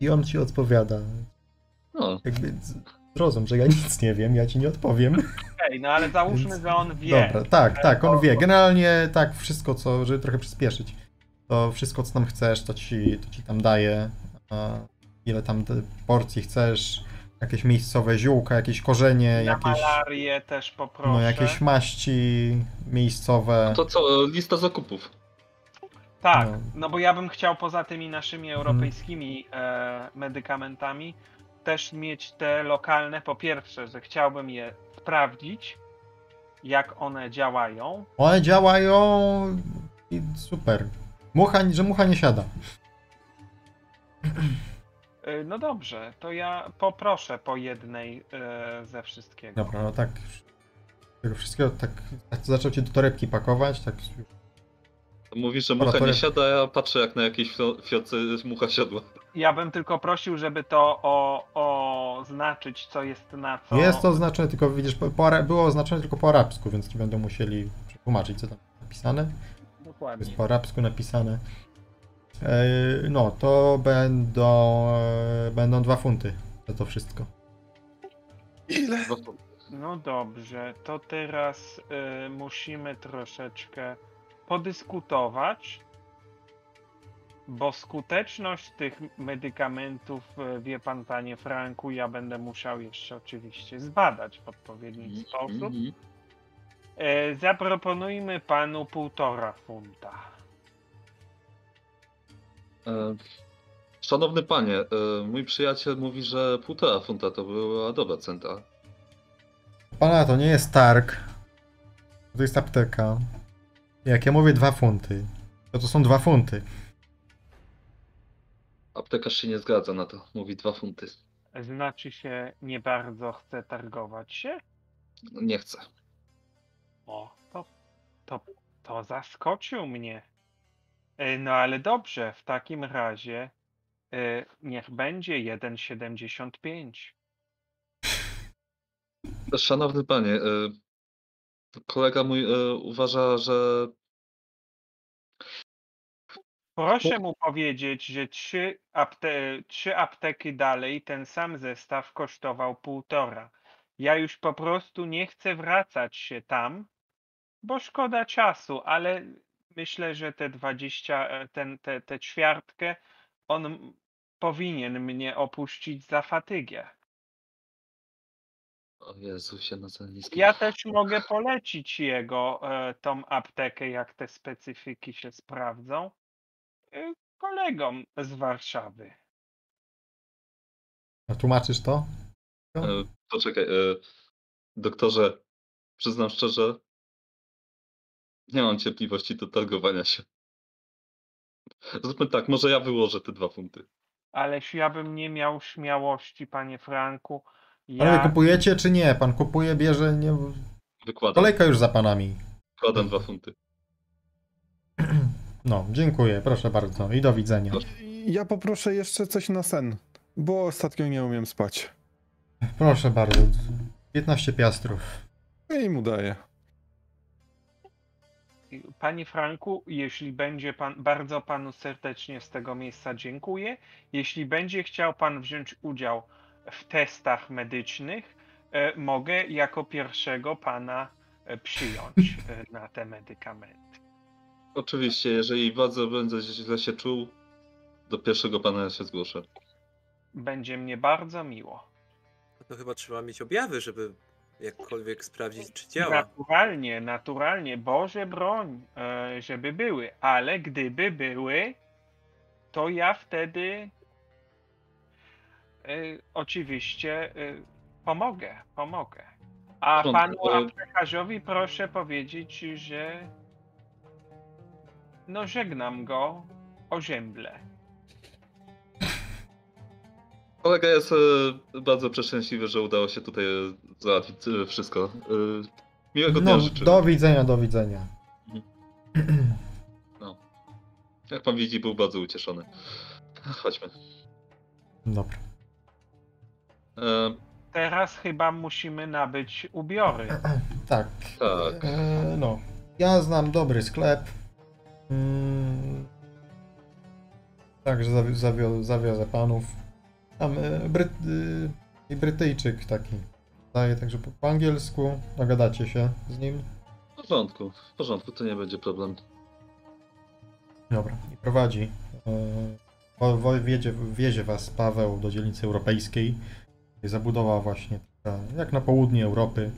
I on ci odpowiada. No, Jakby zrozum, że ja nic nie wiem, ja ci nie odpowiem. Ej, no ale załóżmy, Więc- że on wie. Dobra, tak, tak, on wie. Generalnie tak, wszystko co, żeby trochę przyspieszyć. To wszystko co tam chcesz, to ci, to ci tam daje. Ile tam porcji chcesz, jakieś miejscowe ziółka, jakieś korzenie, Na jakieś, malarię też poproszę. no, jakieś maści miejscowe. to co, e, lista zakupów. Tak, no. no bo ja bym chciał poza tymi naszymi europejskimi e, medykamentami też mieć te lokalne. Po pierwsze, że chciałbym je sprawdzić, jak one działają. One działają i super. Mucha, że mucha nie siada. E, no dobrze, to ja poproszę po jednej e, ze wszystkiego. Dobra, no tak. Tego wszystkiego tak, tak zaczął cię do torebki pakować, tak Mówisz, że mucha nie siada, a ja patrzę jak na jakiejś fio- fioce mucha siadła. Ja bym tylko prosił, żeby to o, oznaczyć, co jest na co. Jest to oznaczone tylko, widzisz, po, po, było oznaczone tylko po arabsku, więc ci będą musieli przetłumaczyć, co tam. napisane. jest Dokładnie. po arabsku napisane. E, No, to będą, e, będą dwa funty za to wszystko. Ile? No dobrze, to teraz y, musimy troszeczkę podyskutować, bo skuteczność tych medykamentów, y, wie pan, panie Franku, ja będę musiał jeszcze oczywiście zbadać w odpowiedni sposób. Mhm. E, zaproponujmy panu półtora funta. E, Szanowny panie, e, mój przyjaciel mówi, że półtora funta to była dobra centa. Pana, to nie jest targ. To jest apteka. Jak ja mówię dwa funty, to to są dwa funty. Aptekarz się nie zgadza na to, mówi dwa funty. Znaczy się, nie bardzo chce targować się? Nie chcę. O, to, to, to zaskoczył mnie. E, No ale dobrze, w takim razie e, niech będzie 1,75. Szanowny panie, e, kolega mój uważa, że Proszę mu powiedzieć, że trzy, apte trzy apteki dalej ten sam zestaw kosztował półtora. Ja już po prostu nie chcę wracać się tam, bo szkoda czasu, ale myślę, że te 20, e, ten, te, te ćwiartkę on powinien mnie opuścić za fatygę. O Jezusie, na ten niski. Ja też mogę polecić jego e, tą aptekę, jak te specyfiki się sprawdzą, kolegom z Warszawy. A tłumaczysz to? E, Poczekaj, e, doktorze, przyznam szczerze, nie mam cierpliwości do targowania się. Zróbmy tak, może ja wyłożę te dwa funty. Ależ ja bym nie miał śmiałości, panie Franku. Ale Ja, kupujecie czy nie? Pan kupuje, bierze, nie... Wykładam, Kolejka już za panami. wykładam dwa funty. [clears throat] No, dziękuję, proszę bardzo i do widzenia. Ja poproszę jeszcze coś na sen, bo ostatnio nie umiem spać. Proszę bardzo. 15 piastrów. I mu daję. panie Franku, jeśli będzie pan, bardzo panu serdecznie z tego miejsca dziękuję. Jeśli będzie chciał pan wziąć udział w testach medycznych, e, mogę jako pierwszego pana e, przyjąć e, na te medykamenty. Oczywiście, jeżeli bardzo będę źle się czuł, do pierwszego pana się zgłoszę. Będzie mnie bardzo miło. No chyba trzeba mieć objawy, żeby jakkolwiek sprawdzić, czy działa. Naturalnie, naturalnie, Boże broń, e, żeby były, ale gdyby były, to ja wtedy e, oczywiście e, pomogę, pomogę. A panu aptekarzowi proszę powiedzieć, że no żegnam go o ziemble. Kolega jest e, bardzo przeszczęśliwy, że udało się tutaj e, załatwić e, wszystko. E, miłego dnia No, życzę. do widzenia, do widzenia. [clears throat] Jak pan widzi, był bardzo ucieszony. Chodźmy. Dobra. E, Teraz chyba musimy nabyć ubiory. [clears throat] Tak. Tak. E, no. Ja znam dobry sklep. Mm. Także zawi- zawio- zawiozę panów. Tam e, Bryt, e, Brytyjczyk taki. Daje także po, angielsku. Dogadacie się z nim. w porządku, w porządku, to nie będzie problem. Dobra. I prowadzi. Wo- wiedzie, wiezie was Paweł do dzielnicy europejskiej. Zabudowa właśnie taka, jak na południe Europy.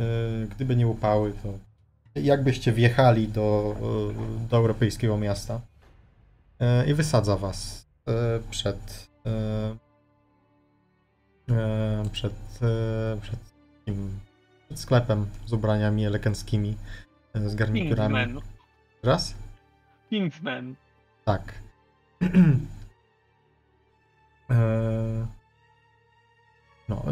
E, Gdyby nie upały, to jakbyście wjechali do, e, do europejskiego miasta E, i wysadza was e, przed przed, przed, takim, przed sklepem z ubraniami eleganckimi, z garniturami. Kingsman. Raz? Kingsman. Tak. [clears throat] No,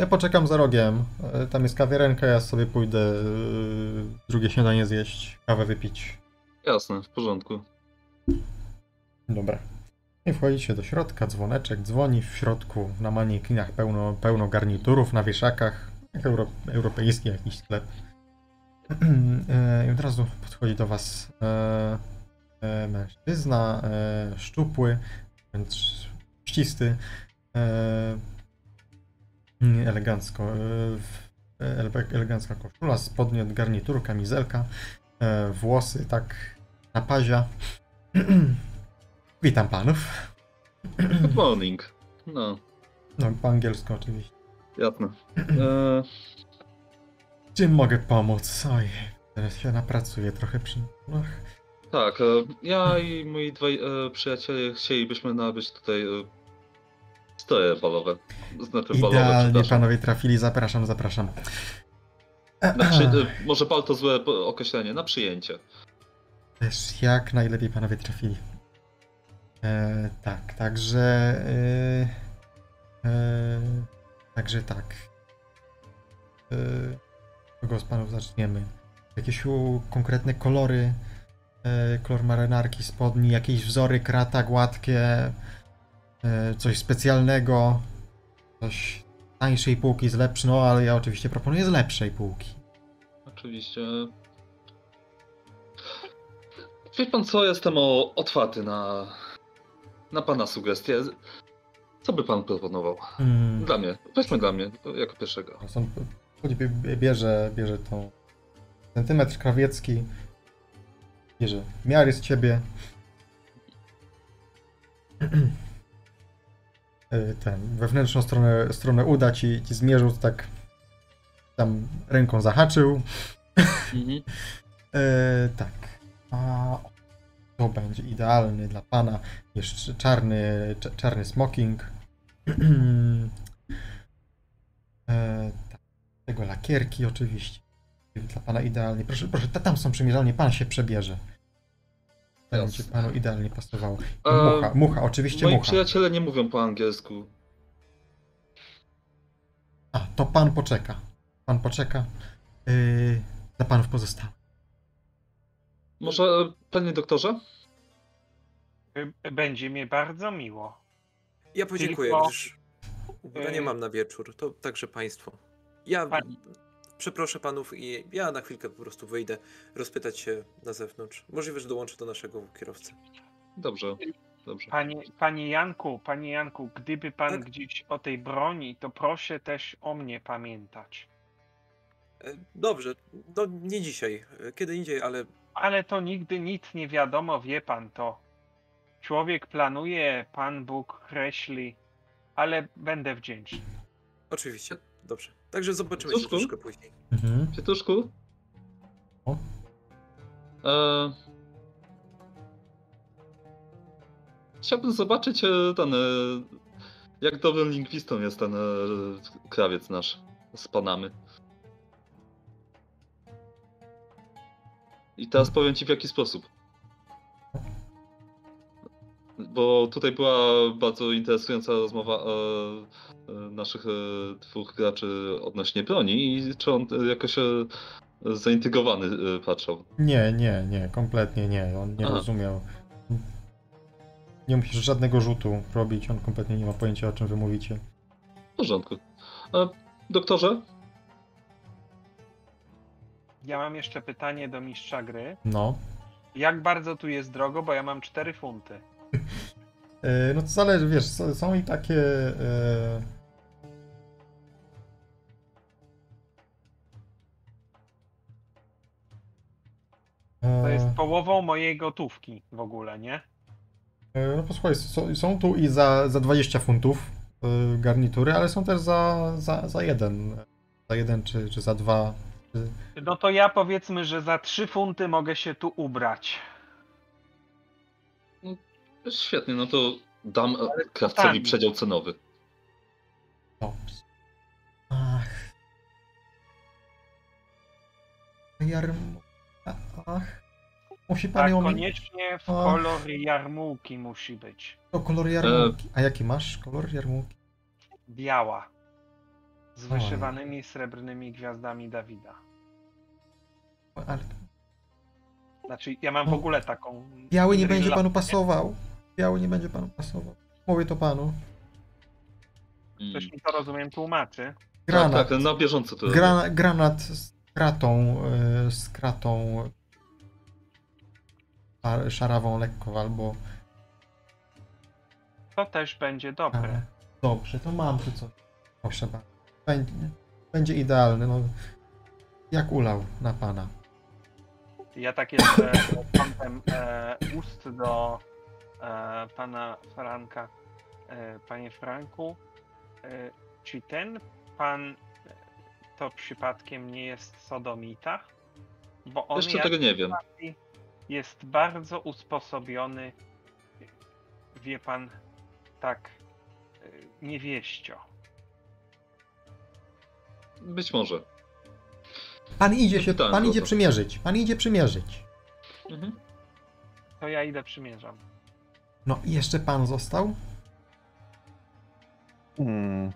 ja poczekam za rogiem. Eee, tam jest kawiarenka, ja sobie pójdę eee, drugie śniadanie zjeść, kawę wypić. Jasne, w porządku. Dobra. I wchodzicie do środka, dzwoneczek dzwoni w środku, na maniekinach pełno, pełno garniturów, na wieszakach, jak euro, europejski jakiś sklep. [clears throat] E, I od razu podchodzi do was e, e, mężczyzna, e, szczupły, wręcz ścisty, e, elegancko, e, ele- elegancka koszula, spodnie od garnituru, kamizelka, e, włosy tak na pazia. [clears throat] Witam panów. Good morning. No, No, po angielsku oczywiście. jasne. E, Czym mogę pomóc? Oj, teraz się napracuję trochę przy... No, tak, e, ja i moi dwaj e, przyjaciele chcielibyśmy nabyć tutaj e, stroje balowe. Znaczy balowe, idealnie panowie trafili, zapraszam, zapraszam. Na przy, e, może bardzo złe po- określenie, na przyjęcie. Też jak najlepiej panowie trafili. E, tak, także. E, e, także tak. E, kogo z panów zaczniemy? Jakieś u, konkretne kolory, e, kolor marynarki, spodni, jakieś wzory, krata gładkie, e, coś specjalnego, coś tańszej półki, z lepszej, no ale ja oczywiście proponuję z lepszej półki. Oczywiście. Wie pan co, jestem o, otwarty na, na pana sugestie. Co by pan proponował? Mm. Dla mnie. Weźmy dla mnie, jako pierwszego. Chodzi, bie- bierze, bierze tą centymetr krawiecki, bierze miary z ciebie. [clears throat] Y, Ten, wewnętrzną stronę, stronę uda ci, ci zmierzył, tak tam ręką zahaczył. Mhm. [laughs] E, tak. A to będzie idealny dla pana. Jeszcze czarny, cz- czarny smoking. [clears throat] e, tak. Tego lakierki oczywiście. Dla pana idealnie. Proszę, proszę, ta- tam są przymierzalnie, pan się przebierze. Będzie panu idealnie pasowało. Mucha, mucha, oczywiście Moi mucha. przyjaciele nie mówią po angielsku. A, to pan poczeka. Pan poczeka. Yy, dla panów pozostałych. Może, e, panie doktorze? Y, Będzie mi bardzo miło. Ja podziękuję, Tylko- gdyż ubranie Yy. mam na wieczór. To także państwo. Ja Pani- przeproszę panów i ja na chwilkę po prostu wyjdę rozpytać się na zewnątrz. Możliwe, że dołączę do naszego kierowcy. Dobrze, dobrze. Panie, panie Janku, panie Janku, gdyby pan Tak? gdzieś o tej broni, to proszę też o mnie pamiętać. E, Dobrze, no nie dzisiaj, e, kiedy indziej, ale Ale to nigdy nic nie wiadomo, wie pan to. Człowiek planuje, Pan Bóg kreśli, ale będę wdzięczny. oczywiście. Dobrze. Także zobaczymy się Cóżku? troszkę później. Mhm. Pietruszku? O. E... Chciałbym zobaczyć e, ten, e, jak dobrym lingwistą jest ten e, krawiec nasz z Panamy. I teraz powiem ci w jaki sposób. Bo tutaj była bardzo interesująca rozmowa e, e, naszych e, dwóch graczy odnośnie broni i czy on e, jakoś e, zaintrygowany e, patrzał. Nie, nie, nie, kompletnie nie. On nie Aha. rozumiał. Nie musisz żadnego rzutu robić, on kompletnie nie ma pojęcia o czym wy mówicie. W porządku. E, doktorze? Ja mam jeszcze pytanie do mistrza gry. No. Jak bardzo tu jest drogo, bo ja mam 4 funty. E, no to zależy, wiesz, są, i takie. E... To jest e, połową mojej gotówki w ogóle, nie? e, No posłuchaj, są, tu i za, za 20 funtów e, garnitury, ale są też za, za, za jeden. Za jeden czy, czy za dwa. Czy... No to ja powiedzmy, że za 3 funty mogę się tu ubrać. Świetnie, no to dam e, Ale krawcowi przedział cenowy. Dobrze. Ach. Jarm... Ach. Musi pan Tak, ją... koniecznie w O. kolor jarmułki musi być. To kolor jarmułki. A jaki masz kolor jarmułki? Biała. Z Oj. wyszywanymi srebrnymi gwiazdami Dawida. Ale Znaczy, ja mam w ogóle taką. biały nie będzie panu pasował. Biały nie będzie panu pasował. Mówię to panu. Ktoś mi to rozumiem tłumaczy. Tak, Granat. tak, na bieżąco to Gra, granat z kratą, y, z kratą szar- szarawą lekko albo... To też będzie dobre. Dobrze, to mam tu coś. Proszę bardzo. Będzie, będzie idealny, no. Jak ulał na pana. Ja tak jeszcze kątem e, ust do e, pana Franka. E, panie Franku, e, czy ten pan e, to przypadkiem nie jest sodomita? Bo on Jeszcze tego nie wiem. jest bardzo usposobiony, wie pan, tak e, niewieścio. Być może. Pan idzie się, pan idzie to- przymierzyć. Pan idzie przymierzyć. Mhm. To ja idę przymierzam. No i jeszcze pan został? Hmm.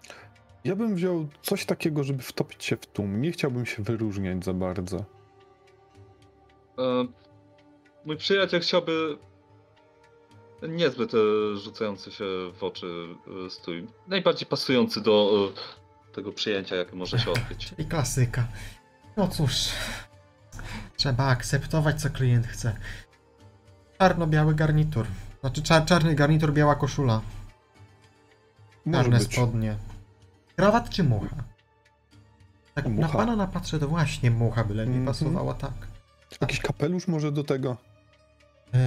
Ja bym wziął coś takiego, żeby wtopić się w tłum. Nie chciałbym się wyróżniać za bardzo. E, mój przyjaciel chciałby niezbyt e, rzucający się w oczy e, strój. Najbardziej pasujący do e, tego przyjęcia, jakie może się odbyć. [laughs] Czyli klasyka. No cóż. Trzeba akceptować, co klient chce. Czarno-biały garnitur. Znaczy czar czarny garnitur, biała koszula. Może Czarne być. spodnie. Krawat czy mucha? Tak na Mucha. pana napatrzę, to właśnie mucha by lepiej Mhm. pasowała, tak. Jakiś kapelusz może do tego? Eee,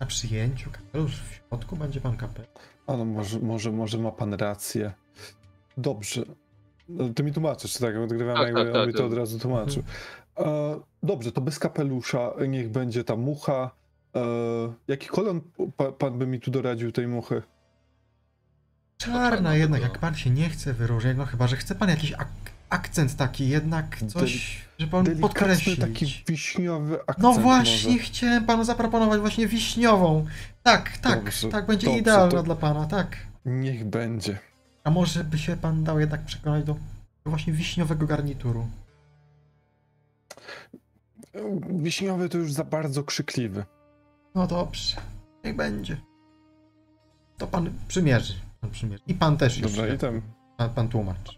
na przyjęciu kapelusz w środku będzie pan kapelusz. A no może, może, może ma pan rację. Dobrze. No, Ty mi tłumaczysz, tak? Odgrywam, Tak, jakby tak, on tak. mi to od razu tłumaczył. E, dobrze, to bez kapelusza niech będzie ta mucha. Jaki kolor pa, pan by mi tu doradził tej muchy? Czarna jednak, jak pan się nie chce wyróżniać, no chyba, że chce pan jakiś ak akcent taki, jednak coś, żeby on Delikatny podkreślić. taki wiśniowy akcent No właśnie, może. chciałem panu zaproponować właśnie wiśniową. Tak, tak, Dobrze, tak będzie dobrze, idealna dla pana, tak. Niech będzie. A może by się pan dał jednak przekonać do właśnie wiśniowego garnituru. Wiśniowy to już za bardzo krzykliwy. No dobrze, niech będzie. To pan przymierzy. Pan przymierzy. I pan też już. Dobra, i tam Pan, pan tłumacz.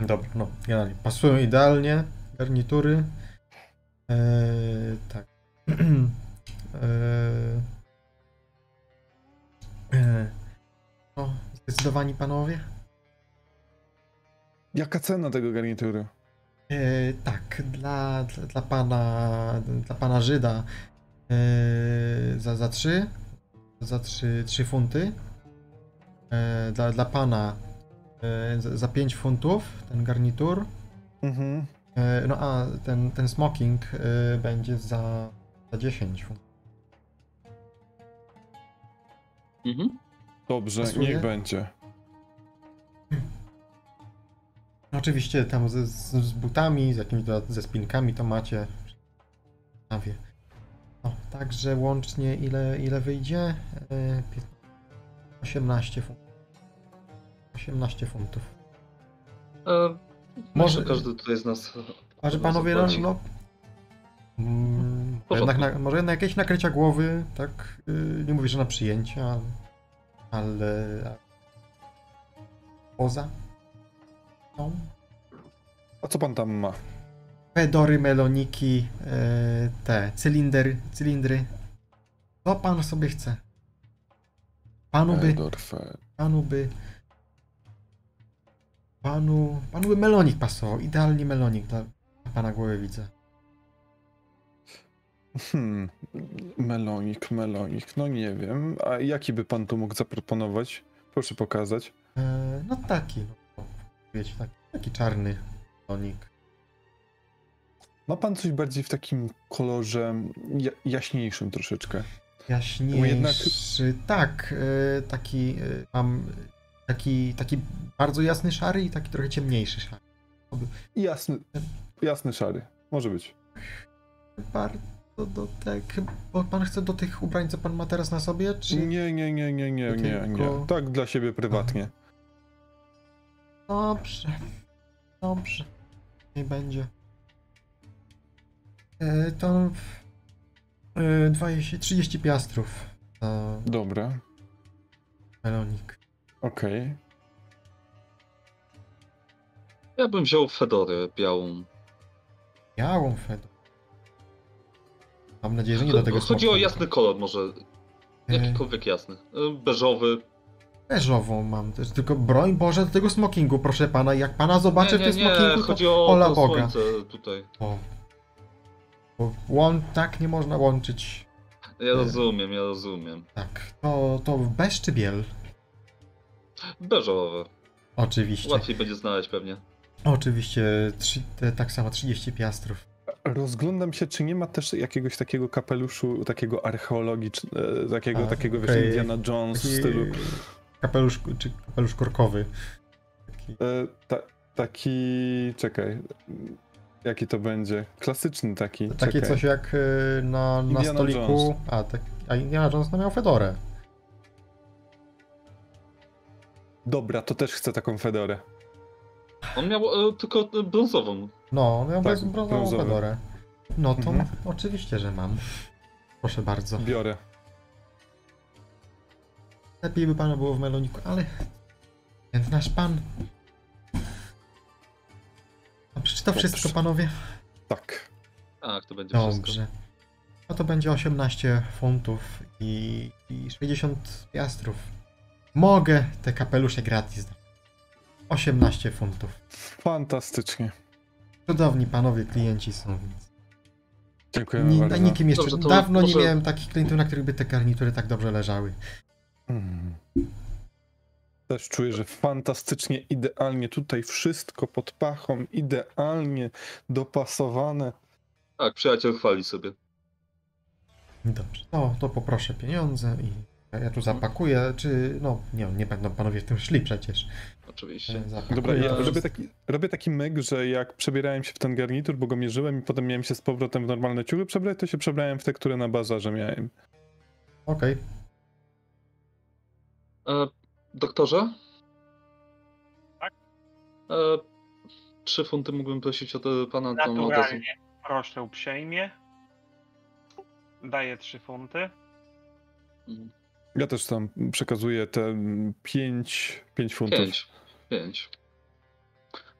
Dobra, no, generalnie. Pasują idealnie garnitury. Eee, tak. eee, [clears throat] eee, no, zdecydowani panowie? Jaka cena tego garnituru? Eee, tak, dla, dla, dla pana dla pana Żyda eee, za, za trzy za trzy, trzy funty. Eee, dla, dla pana eee, za, za 5 funtów ten garnitur. Mhm. E, No a ten, ten smoking e, będzie za, za 10 funtów. Mhm. Dobrze, Pasuje? niech będzie. No oczywiście tam ze, z, z butami, z jakimiś ze spinkami to macie. A wie. No, także łącznie ile, ile wyjdzie? E, pięt- 18 funtów. 18 funtów. E, Może- Może każdy tutaj z nas. A że nas panowie, no, no mm, jednak na, może jednak jakieś nakrycia głowy, tak? y, nie mówię, że na przyjęcia, ale poza tą A co pan tam ma? Fedory, meloniki, e, te cylinder, cylindry. Co pan sobie chce? Panu by, panu by, panu, panu by melonik pasował. Idealnie melonik dla, dla pana głowy widzę. Hmm, melonik, melonik, no nie wiem. A jaki by pan tu mógł zaproponować? Proszę pokazać. E, no taki, no, wiecie, taki, taki czarny melonik. Ma pan coś bardziej w takim kolorze ja, jaśniejszym troszeczkę? Jaśniejszy, tak, e, taki e, mam taki, taki bardzo jasny szary i taki trochę ciemniejszy szary. Jasny, jasny szary. Może być. Bardzo do tak, bo pan chce do tych ubrań, co pan ma teraz na sobie, czy... Nie, nie, nie, nie, nie, nie, nie. Tak dla siebie prywatnie. Dobrze, dobrze, nie będzie. E, to e, 20, 30 piastrów Dobra, melonik. okej. Ja bym wziął Fedorę białą. Białą Fedo. Mam nadzieję, że nie do tego Chodzi o smokingu. jasny kolor może. E, Jakikolwiek jasny. E, Beżowy. Beżową mam też, tylko broń Boże do tego smokingu, proszę pana. Jak pana zobaczę nie, w nie, tym nie, smokingu, chodzi to o ola Boga. słońce tutaj. O. Bo łą... tak nie można łączyć. Ja rozumiem, ja rozumiem. Tak, to, to bez czy biel? Beżowe. Oczywiście. Łatwiej będzie znaleźć pewnie. Oczywiście, trzy, te, tak samo 30 piastrów. Rozglądam się, czy nie ma też jakiegoś takiego kapeluszu, takiego archeologicznego, takiego, A, takiego wiesz, okej. Indiana Jones w Taki stylu. kapelusz, czy kapelusz korkowy. Taki, E, ta, taki. Czekaj. Jaki to będzie? Klasyczny taki. takie czekaj. coś jak y, na, na Indiana stoliku. Jones. A, tak, a Indiana Jones no miał Fedorę. Dobra, to też chcę taką fedorę. On miał e, tylko e, brązową. No, miał Tak, brązową brązowy. Fedorę. No to Mhm. oczywiście, że mam. Proszę bardzo. Biorę. Lepiej by pana było w meloniku, ale... Więc nasz pan... A przeczyta Dobrze. wszystko, panowie? Tak. Tak, to będzie wszystko. Dobrze. No to będzie 18 funtów i, i 60 piastrów. Mogę te kapelusze gratis dać. 18 funtów. Fantastycznie. Cudowni panowie klienci są, więc... Dziękujemy Ni, bardzo. na nikim jeszcze... Dobrze, to Dawno może- nie miałem takich klientów, na których by te garnitury tak dobrze leżały. Mm. Też czuję, że fantastycznie, idealnie tutaj wszystko pod pachą, idealnie dopasowane. Tak, przyjaciel chwali sobie. Dobrze. No, to poproszę pieniądze i ja tu zapakuję, czy... No, nie, nie będą panowie w tym szli przecież. Oczywiście. Zapakuję. Dobra, ja robię taki, robię taki myk, że jak przebierałem się w ten garnitur, bo go mierzyłem i potem miałem się z powrotem w normalne ciuchy przebrać, to się przebrałem w te, które na bazarze miałem. Okej. E, doktorze? Tak? E, trzy funty mógłbym prosić od pana do magazynu. Naturalnie. Proszę uprzejmie. Daję 3 funty. Mm, Ja też tam przekazuję te 5 pięć funtów. Pięć. Pięć.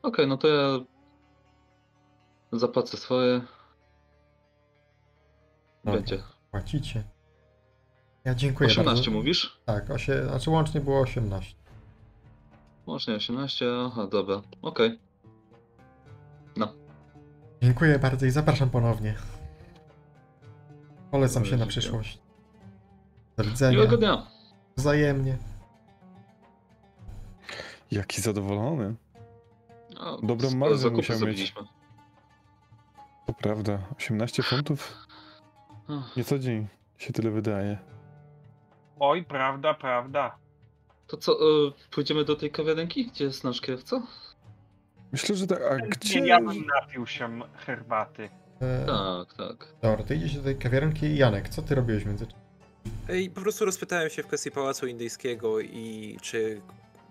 Okej, no to ja zapłacę swoje. Dobra. Będzie. Płacicie. Ja dziękuję 18 bardzo. mówisz? Tak, osie... znaczy łącznie było 18. Łącznie 18, aha, dobra. Okej. Dziękuję bardzo i zapraszam ponownie. Polecam się na Dziękuję. przyszłość. Do widzenia. Miłego dnia. Wzajemnie. Jaki zadowolony. O, Dobrą marżę zakupy musiał mieć. zrobiliśmy. To prawda, 18 funtów? Ach, Nie co dzień się tyle wydaje. Oj, prawda, prawda. To co, e, pójdziemy do tej kawiarenki? Gdzie jest nasz kierowca? Myślę, że tak. A gdzie. Nie, ja bym napił się herbaty. E, Tak, tak. Dobra, to idziecie do tej kawiarenki. Janek, co ty robiłeś międzyczasie? I po prostu rozpytałem się w kwestii Pałacu Indyjskiego i czy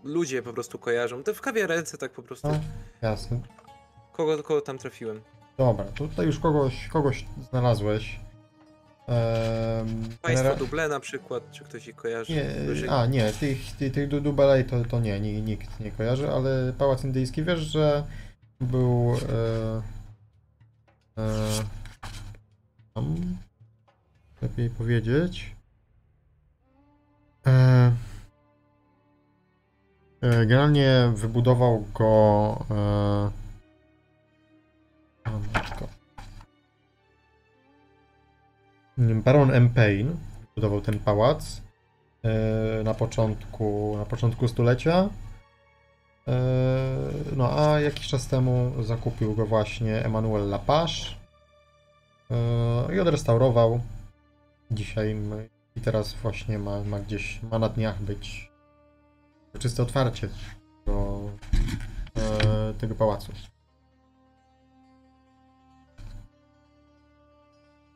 ludzie po prostu kojarzą. To w kawiarence tak po prostu. No, jasne. Kogo, kogo tam trafiłem? Dobra, tutaj już kogoś, kogoś znalazłeś. Państwo genera- Duble na przykład, czy ktoś ich kojarzy? Nie, a nie, tych, tych, tych du- dubelej to, to nie, ni- nikt nie kojarzy, ale Pałac Indyjski wiesz, że był e, e, tam, lepiej powiedzieć e, e, generalnie wybudował go e, o, Baron M. Payne budował ten pałac e, na początku, na początku stulecia. E, No a jakiś czas temu zakupił go właśnie Emmanuel Lapage e, i odrestaurował. Dzisiaj m- i teraz właśnie ma, ma gdzieś, ma na dniach być czyste otwarcie tego pałacu.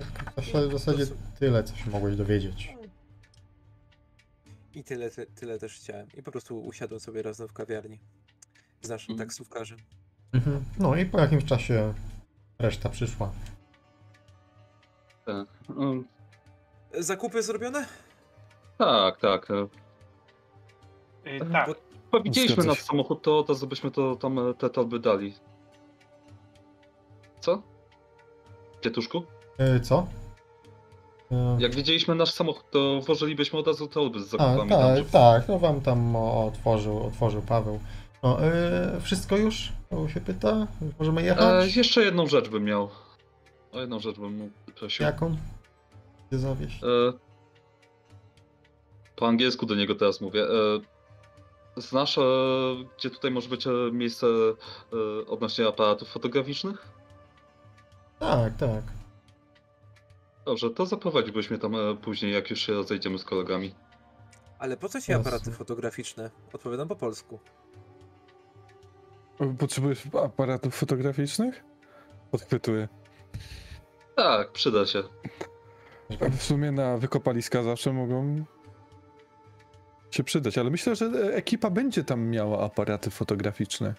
W zasadzie- w zasadzie tyle, co się mogłeś dowiedzieć. I tyle, ty, tyle też chciałem. I po prostu usiadłem sobie razem w kawiarni z naszym Mhm. taksówkarzem. Mhm. No i po jakimś czasie reszta przyszła. tak. Mm, Zakupy zrobione? Tak, tak. tak, Bo Chyba widzieliśmy Zgadza nasz się. samochód, to od razu byśmy to tam e, te torby dali. Co? Kietuszku? E, co? E, Jak widzieliśmy nasz samochód, to włożylibyśmy od razu torby z A, zakupami. tam, tak, żeby- tak, no wam tam o, otworzył, otworzył Paweł. No, e, wszystko już? Paweł się pyta? Możemy E, jechać? jeszcze jedną rzecz bym miał. O jedną rzecz bym mu prosił. Jaką? Gdzie zawieźć? E, po angielsku do niego teraz mówię. E, znasz, e, gdzie tutaj może być e, miejsce e, odnośnie aparatów fotograficznych? Tak, tak. Dobrze, to zaprowadziłbyś mnie tam e, później, jak już się rozejdziemy z kolegami. Ale po co ci Jasne. aparaty fotograficzne? Odpowiadam po polsku. Potrzebujesz aparatów fotograficznych? Podchwytuję. Tak, przyda się. W sumie na wykopaliska zawsze mogą się przydać, ale myślę, że ekipa będzie tam miała aparaty fotograficzne.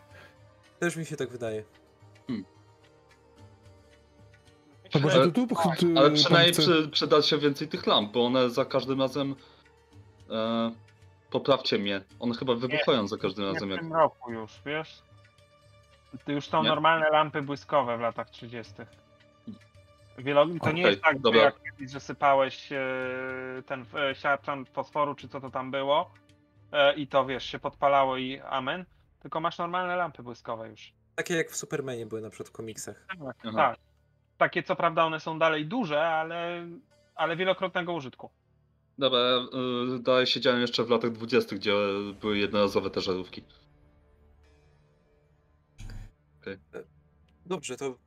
Też mi się tak wydaje. Ale- tu, tu, tu Ale przynajmniej chce- przy, przyda się więcej tych lamp, bo one za każdym razem. E, poprawcie mnie. One chyba wybuchają za każdym nie razem. w Jak... tym roku już, wiesz? To już są Nie? normalne lampy błyskowe w latach 30. Wielo... To nie Okej, jest tak, dobra. że jak kiedyś zasypałeś e, ten e, siarczan fosforu, czy co to tam było e, i to wiesz, się podpalało i amen, tylko masz normalne lampy błyskowe już. Takie jak w Supermanie były na przykład w komiksach. Tak, Aha. tak. Takie co prawda one są dalej duże, ale, ale wielokrotnego użytku. Dobra, e, dalej siedziałem jeszcze w latach 20., gdzie były jednorazowe te żarówki. Dobrze, to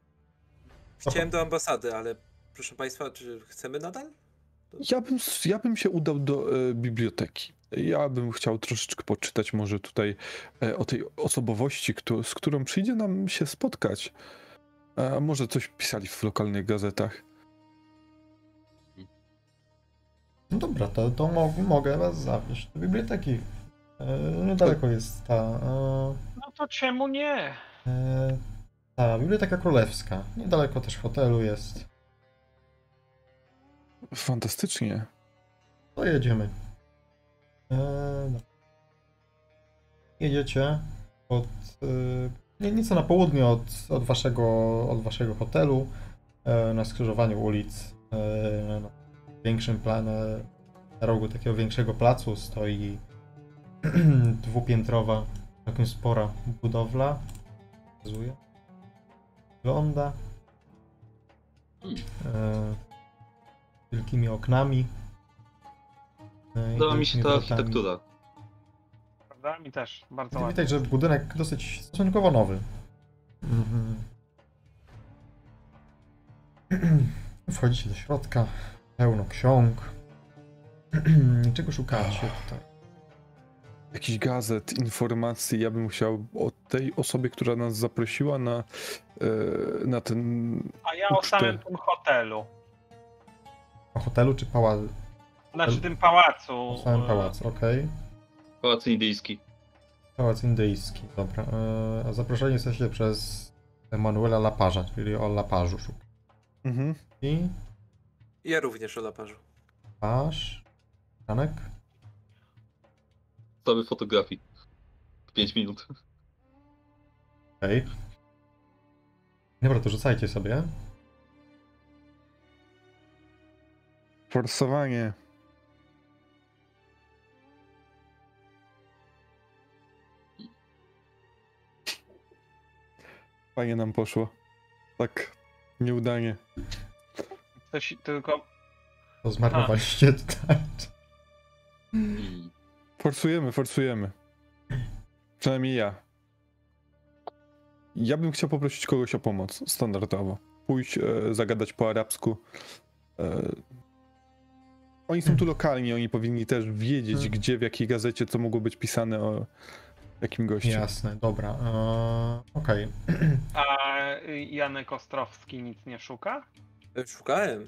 chciałem do ambasady, ale proszę państwa, czy chcemy nadal? Ja bym, ja bym się udał do e, biblioteki. Ja bym chciał troszeczkę poczytać może tutaj e, o tej osobowości, któ- z którą przyjdzie nam się spotkać. A może coś pisali w lokalnych gazetach. No dobra, to, to mo mogę was zawieźć do biblioteki. E, niedaleko jest ta, e, No to czemu nie? e, ta Biblioteka Królewska. Niedaleko też hotelu jest. Fantastycznie. To jedziemy. E, no. Jedziecie od, e, nieco na południe od, od, waszego, od waszego hotelu, e, na skrzyżowaniu ulic. E, na większym planie, na rogu takiego większego placu stoi [clears throat] dwupiętrowa, całkiem spora budowla. Pokazuję. Wygląda. E, wielkimi oknami. Podoba mi się ta architektura. Prawda? Mi też bardzo ładnie. Widać, że budynek dosyć stosunkowo nowy. Mhm. [clears throat] Wchodzicie do środka, pełno ksiąg. [clears throat] Czego szukacie tutaj? Jakiś gazet, informacji. Ja bym chciał od tej osobie, która nas zaprosiła na, e, na ten. A ja o ucztę. samym tym hotelu. O hotelu czy pałac? Znaczy tym pałacu. O samym pałacu, okej. Pałac indyjski. Pałac indyjski, dobra. E, A zaproszeni jesteście przez Emanuela Laparza, czyli o Laparzu. Mhm. I Ja również o laparzu. Laparz, Janek? Cały fotografii. 5 minut. Okej. Dobra, to rzucajcie sobie. Forsowanie. Fajnie nam poszło. Tak, nieudanie. Coś tylko. To zmarnowaliście tutaj. Mm. Forsujemy, forsujemy. Przynajmniej ja. Ja bym chciał poprosić kogoś o pomoc, standardowo. Pójść, e, zagadać po arabsku. E, oni są tu lokalni, oni powinni też wiedzieć, Hmm. gdzie, w jakiej gazecie, co mogło być pisane o jakim gościu. Jasne, dobra. E, Okej. A y, Janek Ostrowski nic nie szuka? E, Szukałem.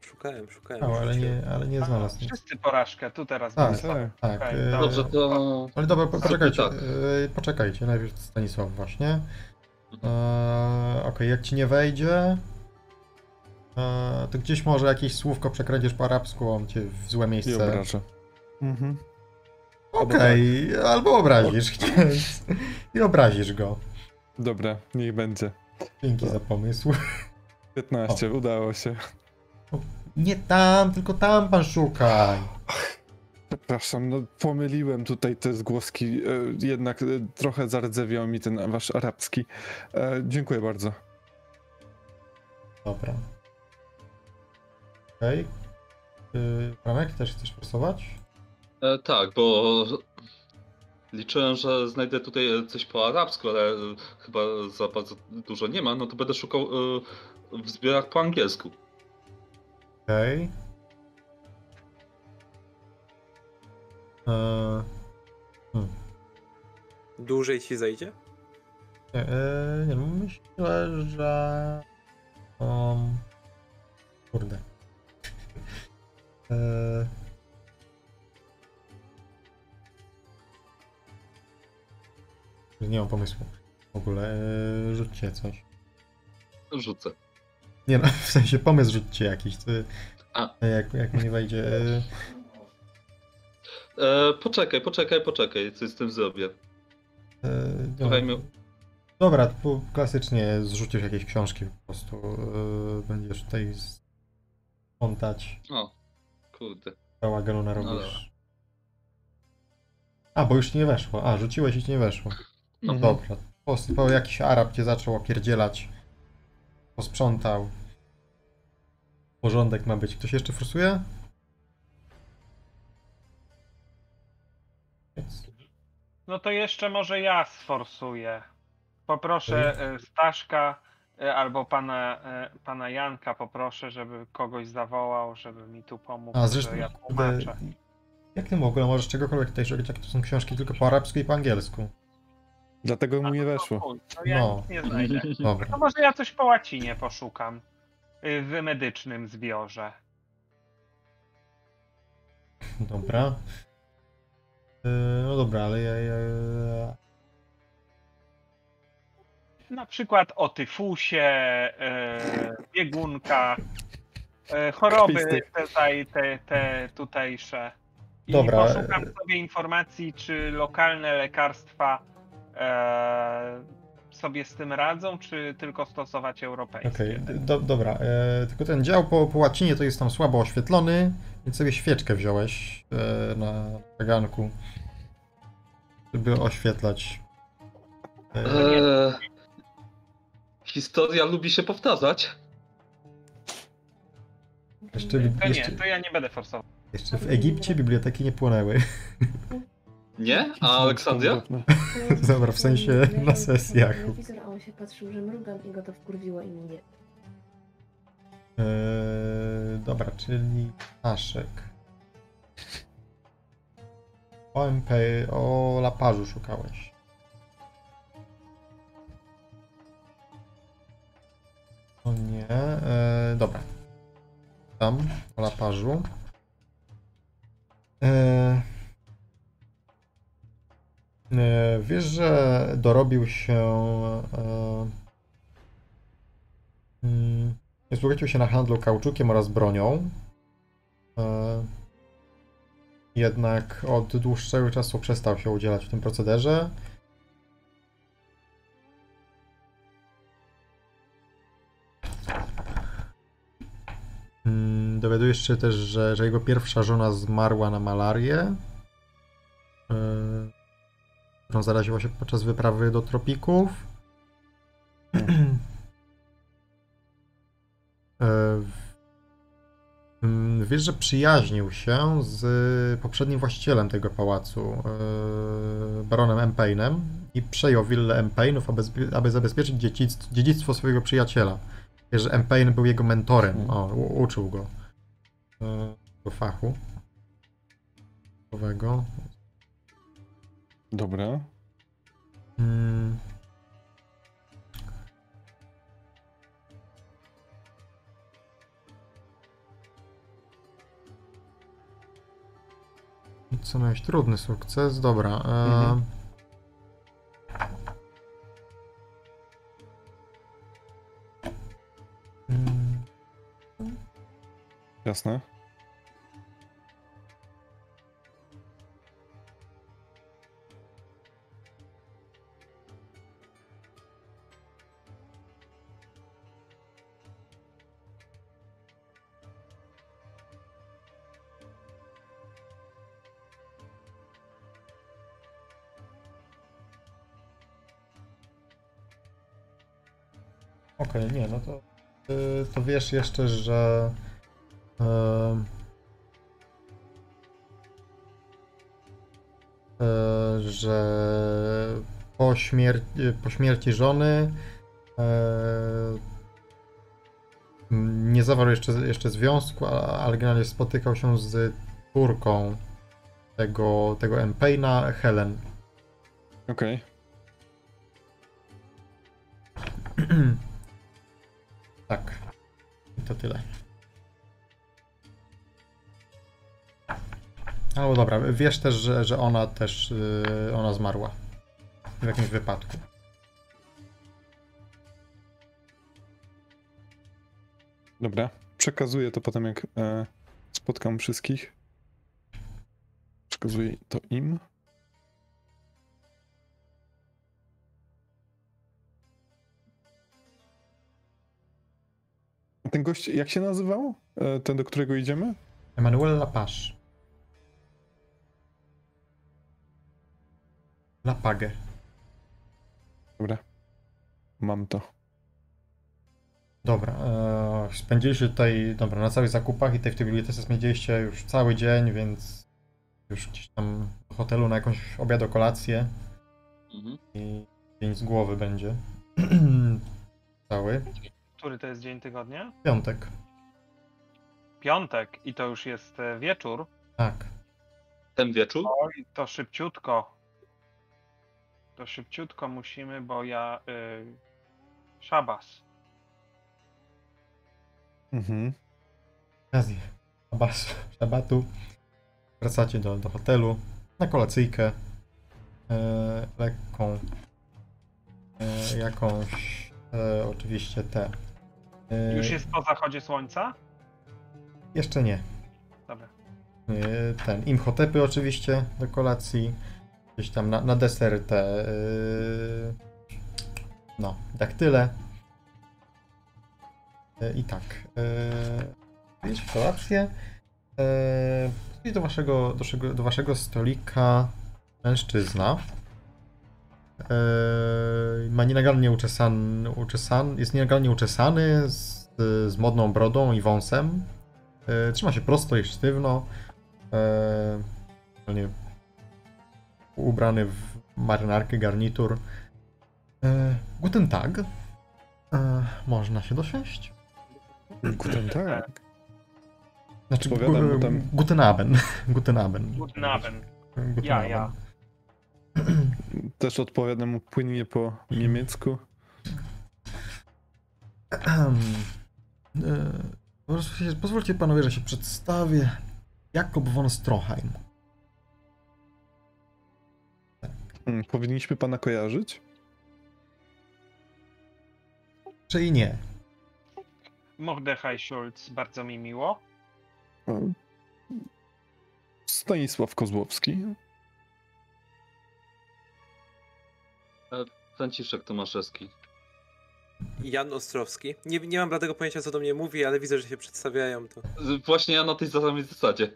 Szukałem, szukałem. No, ale nie, ale nie znalazł nic. Wszyscy porażkę, tu teraz Tak, będzie. Tak. Tak. Okej, e, Dobrze, to. Ale dobra, po- poczekajcie. tak. e, Poczekajcie, najpierw Stanisław właśnie. E, Okej, jak ci nie wejdzie, to gdzieś może jakieś słówko przekręcisz po arabsku, on cię w złe I miejsce obrażę. Mhm. Okej, albo obrazisz [laughs] księdz. I obrazisz go. Dobra, niech będzie. Dzięki za pomysł. 15, udało się. Nie tam, tylko tam pan szukaj. Przepraszam, no pomyliłem tutaj te zgłoski. e, Jednak e, trochę zardzewiał mi ten wasz arabski. E, Dziękuję bardzo. Dobra. Okej. Yy, Franek, też chcesz forsować? E, tak, bo liczyłem, że znajdę tutaj e, coś po arabsku, ale e, chyba za bardzo dużo nie ma, no to będę szukał e, w zbiorach po angielsku. Okej. Eee, Dłużej ci zejdzie? nie, nie, no myślę, że... Um, kurde. Eee, [laughs] nie mam pomysłu. W ogóle eee, rzućcie coś. Rzucę. Nie no, [laughs] w sensie pomysł rzućcie jakiś. To, A. Jak, jak mi nie wejdzie. Eee, E, poczekaj, poczekaj, poczekaj, coś z tym zrobię. no. Słuchaj mnie. Dobra, to klasycznie zrzucisz jakieś książki po prostu. Yy, będziesz tutaj spontać O, kurde. bałaganu No narobisz. A, bo już nie weszło. A, rzuciłeś i ci nie weszło. No. Mhm. Dobra. Po, po jakiś Arab cię zaczął opierdzielać. Posprzątał. Porządek ma być. Ktoś jeszcze forsuje? No to jeszcze może ja sforsuję. Poproszę e, Staszka e, albo pana, e, pana Janka poproszę, żeby kogoś zawołał, żeby mi tu pomógł, A zresztą, ja tłumaczę. jak ty w ogóle możesz czegokolwiek tutaj szukać, jak to są książki tylko po arabsku i po angielsku? Dlatego mu nie No weszło. To ja No. nic nie znajdę. [laughs] Dobra. No może ja coś po łacinie poszukam. y, W medycznym zbiorze. Dobra. Yy, no dobra, ale ja, ja, ja... Na przykład o tyfusie, e, biegunkach, choroby tutaj, te, te tutejsze. I Dobra, poszukam sobie informacji, czy lokalne lekarstwa sobie z tym radzą, czy tylko stosować europejskie. Okej, do, dobra. E, tylko ten dział po, po łacinie to jest tam słabo oświetlony, więc sobie świeczkę wziąłeś e, na kaganku, żeby oświetlać. E, Eee, historia lubi się powtarzać. jeszcze, To nie, jeszcze, to ja nie będę forsował. jeszcze w Egipcie biblioteki nie płonęły. [laughs] Nie? A Aleksandria? Dobra, w sensie na sesjach. A on się patrzył, że mrugam i go to wkurwiło i mnie. E, dobra, czyli Staszek. O MP, o laparzu szukałeś. O nie, e, dobra. Tam, o laparzu. E, e, wiesz, że dorobił się e, mm, wzbogacił się na handlu kauczukiem oraz bronią. E, Jednak od dłuższego czasu przestał się udzielać w tym procederze. Mm, Dowiadujesz się też, że, że jego pierwsza żona zmarła na malarię, e, którą zaraziła się podczas wyprawy do tropików. [clears throat] E, w- mm, Wiesz, że przyjaźnił się z poprzednim właścicielem tego pałacu, e, baronem Empainem i przejął willę Empainów, aby, zabezpieczyć dziedzictwo, dziedzictwo swojego przyjaciela. Wiesz, że Empain był jego mentorem, o, u, uczył go e, tego fachu. Dobra. Mm. I Co miałeś? Trudny sukces, dobra. E... Mhm. Mm, Jasne. Okej, nie, no to, y, to wiesz jeszcze, że e, że po, śmier- po śmierci żony nie zawarł jeszcze, jeszcze związku, ale generalnie spotykał się z córką tego, tego Empaina, Helen. Okej. [clears throat] tak. To tyle. No dobra, wiesz też, że, że ona też yy, ona zmarła w jakimś wypadku. Dobra. Przekazuję to potem, jak e, spotkam wszystkich. Przekazuję to im. A Ten gość, jak się nazywał? E, ten, do którego idziemy? Emanuel Lapage. Lapage. Dobra. Mam to. Dobra, e, spędziliście tutaj, dobra, na całych zakupach i tutaj w tej bibliotece spędziliście już cały dzień, więc już gdzieś tam do hotelu na jakąś obiad, kolację Mhm. i dzień z głowy będzie. [clears throat] Cały. Który to jest dzień tygodnia? Piątek. Piątek i to już jest e, wieczór. Tak. Ten wieczór? Oj, to szybciutko. To szybciutko musimy, bo ja. Y, szabas. Mhm. okazji szabas- szabatu wracacie do, do hotelu na kolacyjkę e, lekką e, jakąś e, oczywiście te e, Już jest po zachodzie słońca? jeszcze nie Dobra. e, ten imhotepy oczywiście do kolacji gdzieś tam na, na deser te e, no daktyle e, i tak e, Wiecie, kolację. E, podchodzi do waszego, do, do waszego stolika mężczyzna. E, ma nienagannie uczesany, uczesany, jest nienagannie uczesany z, z modną brodą i wąsem. E, trzyma się prosto i sztywno. E, nie, ubrany w marynarkę, garnitur. E, guten Tag. E, można się dosiąść? Guten tak. Znaczy, gu- tam. Guten Abend. [laughs] Guten Abend. Guten Abend. Guten Ja, Abend. ja. [clears throat] Też odpowiadam mu płynnie po niemiecku. E, pozwólcie- panowie, że się przedstawię. Jakob von Stroheim. Hmm, powinniśmy pana kojarzyć? Czy i nie? Mordechai Schulz, bardzo mi miło. Stanisław Kozłowski. Franciszek Tomaszewski. Jan Ostrowski. Nie, nie mam bladego pojęcia, co do mnie mówi, ale widzę, że się przedstawiają. To Właśnie ja na tej samej zasadzie.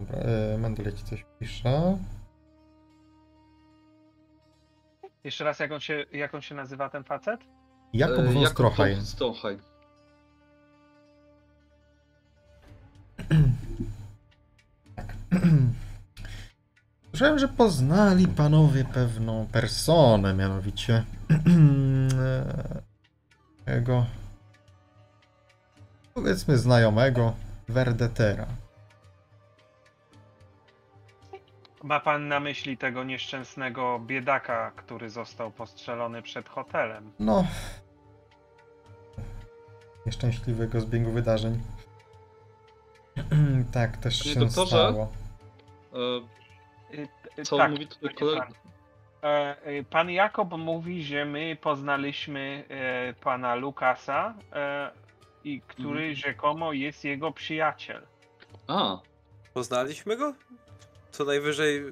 Dobra, e, Mendel ci coś pisze. Jeszcze raz, jak on się, jak on się nazywa ten facet? Jakob E, von Jakub Stroheim. von Stroheim. Słyszałem, że poznali panowie pewną personę, mianowicie [clears throat] jego powiedzmy znajomego Werdetera. Ma pan na myśli tego nieszczęsnego biedaka, który został postrzelony przed hotelem? No. Nieszczęśliwego zbiegu wydarzeń. [clears throat] tak, też Panie się doktorze? stało. E, y, Co tak, mówi tutaj kolega? Fran. E, y, Pan Jakob mówi, że my poznaliśmy e, pana Lukasa, e, i który Mhm. rzekomo jest jego przyjaciel. A, poznaliśmy go? Co najwyżej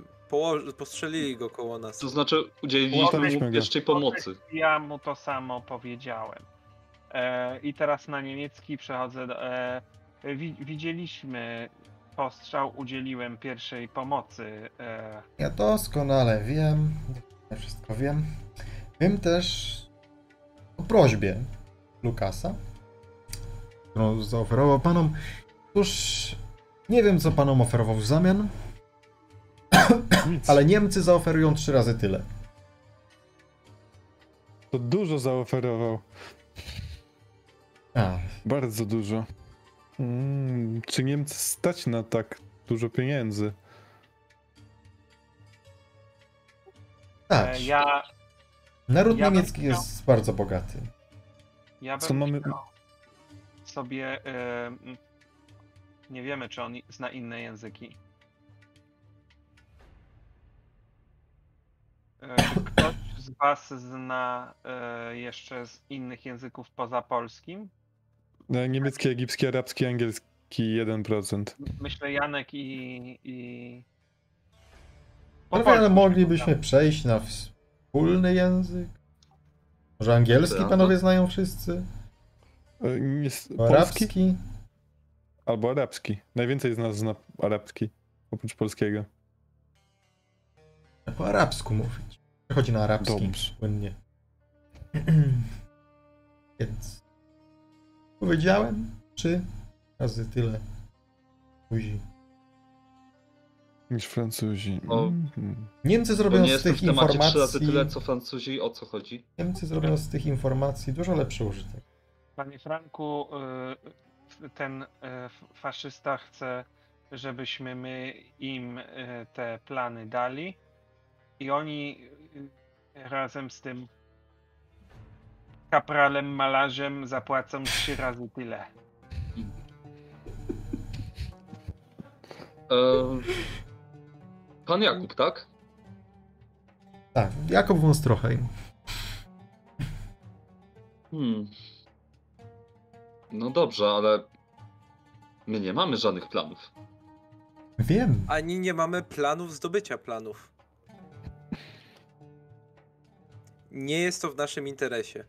postrzelili go koło nas. to znaczy udzieliliśmy mu pierwszej pomocy. Ja mu to samo powiedziałem. E, I teraz na niemiecki przechodzę. Do, e, wi, widzieliśmy postrzał, udzieliłem pierwszej pomocy. E, Ja doskonale wiem, ja wszystko wiem. Wiem też, po prośbie Lukasa, którą zaoferował panom. Cóż, nie wiem, co panom oferował w zamian, Nic. [coughs] ale Niemcy zaoferują trzy razy tyle. To dużo zaoferował. A, Bardzo dużo. Mm, czy Niemcy stać na tak dużo pieniędzy? tak. E, Ja, Naród ja niemiecki chciał- jest bardzo bogaty. ja bym Co mamy- sobie. mm, nie wiemy, czy on zna inne języki. E, Czy ktoś z Was zna e, jeszcze z innych języków poza polskim? E, Niemiecki, egipski, arabski, angielski 1%. Myślę Janek i. i... No ale polsku moglibyśmy przejść na wspólny język. Może angielski panowie znają wszyscy? E, Arabski? albo arabski. Najwięcej z nas zna arabski, oprócz polskiego. Po arabsku mówić. Przechodzi na arabski Dobrze. płynnie. [clears throat] Więc powiedziałem trzy razy tyle buzi. Niż Francuzi. O. Mhm. Niemcy zrobią nie z tych temacie trzy razy informacji. tyle, co Francuzi, o co chodzi? Niemcy zrobią z tych informacji dużo lepszy użytek. Panie Franku, y, ten y, faszysta chce, żebyśmy my im y, te plany dali i oni razem z tym kapralem malarzem zapłacą trzy razy tyle. Pan Jakub, tak? Tak, Jakub von Stroheim. Hmm. No dobrze, ale my nie mamy żadnych planów. Wiem. Ani nie mamy planów zdobycia planów. Nie jest to w naszym interesie.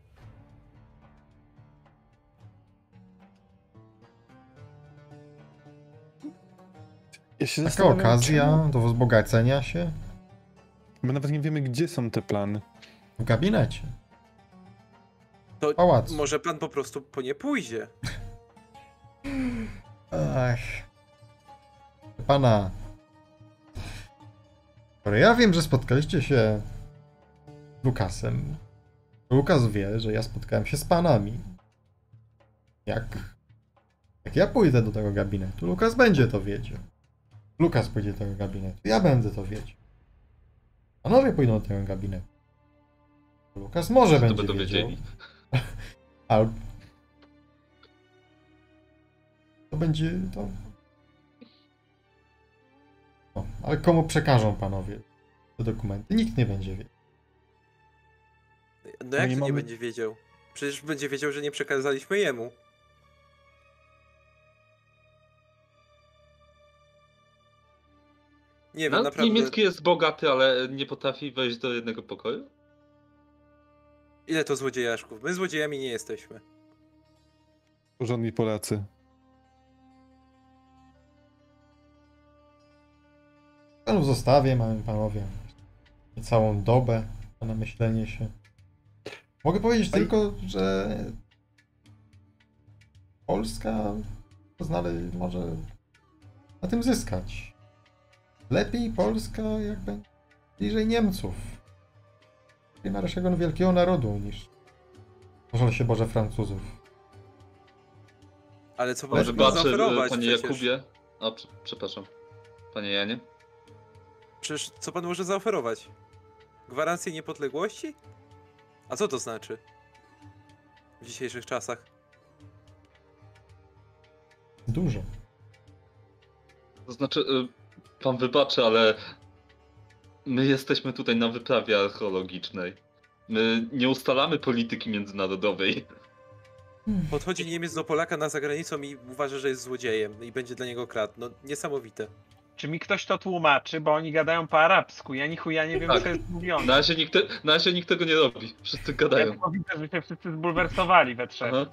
Ja się Taka okazja do wzbogacenia się czemu- My nawet nie wiemy, gdzie są te plany. w gabinecie. To Pałac. może pan po prostu po nie pójdzie. [laughs] Ach. Pana. Ale ja wiem, że spotkaliście się z Lukasem. Lukas wie, że ja spotkałem się z panami. Jak. Jak ja pójdę do tego gabinetu, Lukas będzie to wiedział. Lukas pójdzie do tego gabinetu, ja będę to wiedział. Panowie pójdą do tego gabinetu. Lukas może To będzie będą wiedział. wiedzieli. [laughs] Albo. To będzie to. No, ale komu przekażą panowie te dokumenty? Nikt nie będzie wiedział. No jak nie to nie mamy- będzie wiedział? Przecież będzie wiedział, że nie przekazaliśmy jemu. Nie wiem, naprawdę. niemiecki jest bogaty, ale nie potrafi wejść do jednego pokoju? Ile to złodziejaszków? My złodziejami nie jesteśmy. Porządni Polacy. Panów zostawię, mamy panowie. I całą dobę na myślenie się. Mogę powiedzieć tylko, że Polska znale może na tym zyskać. Lepiej Polska jak będzie bliżej Niemców. I naszego wielkiego narodu niż może się Boże Francuzów. Ale co może pan zaoferować panie przecież? Jakubie. A, prze- przepraszam. Panie Janie. Przecież co pan może zaoferować? Gwarancję niepodległości? A co to znaczy? W dzisiejszych czasach. Dużo. To znaczy, y, pan wybaczy, ale my jesteśmy tutaj na wyprawie archeologicznej. My nie ustalamy polityki międzynarodowej. Podchodzi Niemiec do Polaka na zagranicą i uważa, że jest złodziejem i będzie dla niego kradł. No niesamowite. Czy mi ktoś to tłumaczy, bo oni gadają po arabsku. Ja ni chuja nie wiem, Tak. co jest mówione. Na razie, nikt na razie nikt tego nie robi. Wszyscy Ja gadają. tylko widzę, że się wszyscy zbulwersowali we trzech. Aha.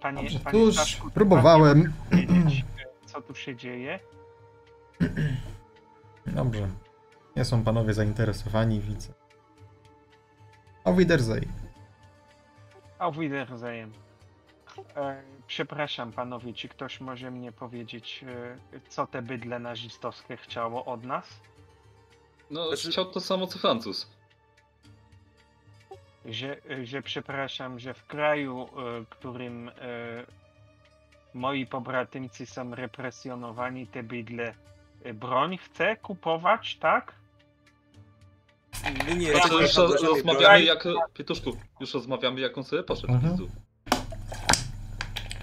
Panie, Dobrze, panie tuż Staszku, próbowałem. pan co tu się dzieje? [clears throat] Dobrze. Nie są panowie zainteresowani, widzę. Auf Wiedersehen. Auf Wiedersehen. E, przepraszam panowie, czy ktoś może mnie powiedzieć, e, co te bydle nazistowskie chciało od nas? No, Znaczy- chciał to samo co Francuz. Że, że przepraszam, że w kraju, e, którym moi pobratymcy są represjonowani, te bydle e, broń chce kupować, tak? Nie Znaczy, jesteśmy już rozmawiamy jak... Pietuszku, już rozmawiamy jak on sobie poszedł. Mhm.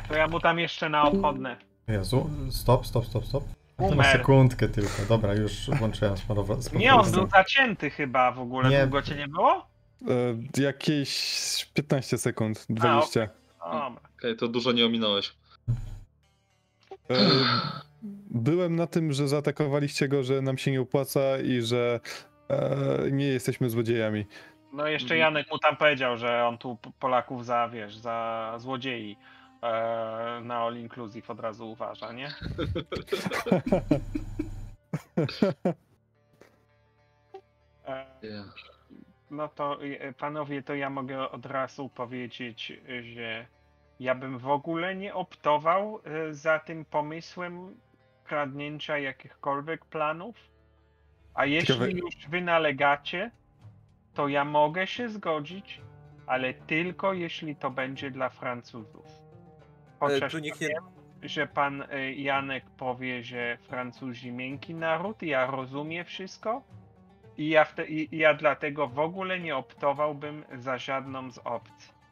To ja mu tam jeszcze na odchodne. Jezu, stop, stop, stop, stop. A to na sekundkę tylko. Dobra, już włączyłem z Nie, on był zacięty chyba w ogóle. Nie. Długo cię nie było? E, jakieś 15 sekund, 20. Dobra. Okej, to dużo nie ominąłeś. E, byłem na tym, że zaatakowaliście go, że nam się nie opłaca i że e, nie jesteśmy złodziejami. No jeszcze Mhm. Janek mu tam powiedział, że on tu Polaków za, wiesz, za złodziei e, na all inclusive od razu uważa, nie? E, no to panowie, to ja mogę od razu powiedzieć, że ja bym w ogóle nie optował e, za tym pomysłem kradnięcia jakichkolwiek planów. A jeśli Ciekawe- już wy nalegacie, to ja mogę się zgodzić, ale tylko jeśli to będzie dla Francuzów. Ale Chociaż nie... wiem, że pan e, Janek powie, że Francuzi miękki naród, ja rozumiem wszystko. I ja, wte, i ja dlatego w ogóle nie optowałbym za żadną z opcji.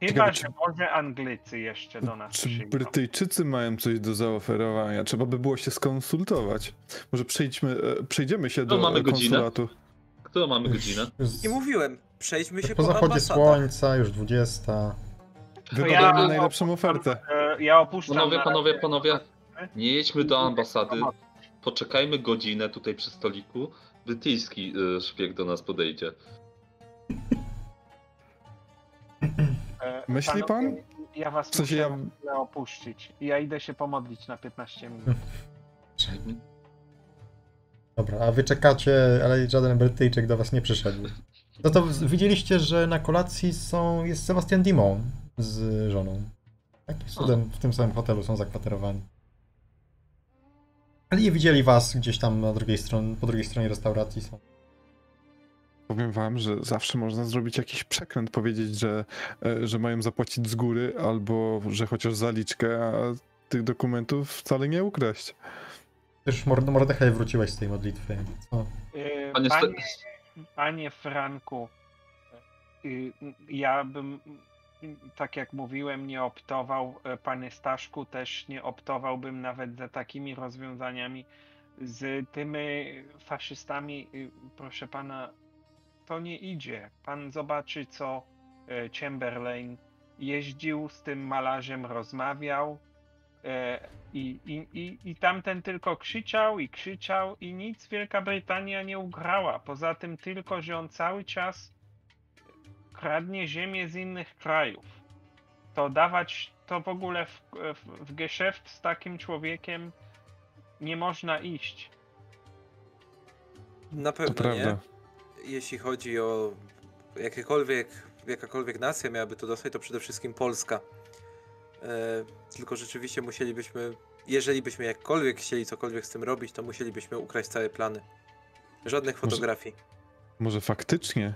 Chyba, że może Anglicy jeszcze do nas Czy przyjdą. Brytyjczycy mają coś do zaoferowania? Trzeba by było się skonsultować. Może przejdźmy, e, przejdziemy się No, do mamy godzinę. konsulatu. Którą mamy godzinę? Nie mówiłem, przejdźmy się po po, zachodzie słońca, już 20. Wybadajmy ja- najlepszą ofertę. E, Ja opuszczam. Panowie, panowie, panowie, nie jedźmy do ambasady. Poczekajmy godzinę tutaj przy stoliku. Brytyjski szpieg do nas podejdzie. E, Myśli panowie, Ja was W sensie muszę ja- opuścić. Ja idę się pomodlić na 15 minut. Dobra, a wy czekacie, ale żaden Brytyjczyk do was nie przyszedł. No to widzieliście, że na kolacji są, jest Sebastian Dimon z żoną. Jakim cudem w tym samym hotelu są zakwaterowani. Ale nie widzieli was gdzieś tam na drugiej stronie, po drugiej stronie restauracji są. Powiem wam, że zawsze można zrobić jakiś przekręt, powiedzieć, że, e, że mają zapłacić z góry, albo że chociaż zaliczkę, a tych dokumentów wcale nie ukraść. Też Mord- Mordechaj wróciłeś z tej modlitwy. Co? E, Panie Panie, Franku, e, ja bym, tak jak mówiłem, nie optował, e, panie Staszku, też nie optowałbym nawet za takimi rozwiązaniami. Z tymi faszystami, y, proszę pana, to nie idzie. Pan zobaczy, co e, Chamberlain jeździł z tym malarzem, rozmawiał. E, I, i, i, I tamten tylko krzyczał i krzyczał i nic Wielka Brytania nie ugrała. Poza tym tylko, że on cały czas kradnie ziemię z innych krajów. To dawać to w ogóle w, w, w geszeft z takim człowiekiem nie można iść. Na To pewno nie. prawda. Jeśli chodzi o jakiekolwiek, jakakolwiek nacja miałaby to dostać, to przede wszystkim Polska. E, tylko rzeczywiście musielibyśmy, jeżeli byśmy jakkolwiek chcieli cokolwiek z tym robić, to musielibyśmy ukraść całe plany. Żadnych Może- fotografii. Może faktycznie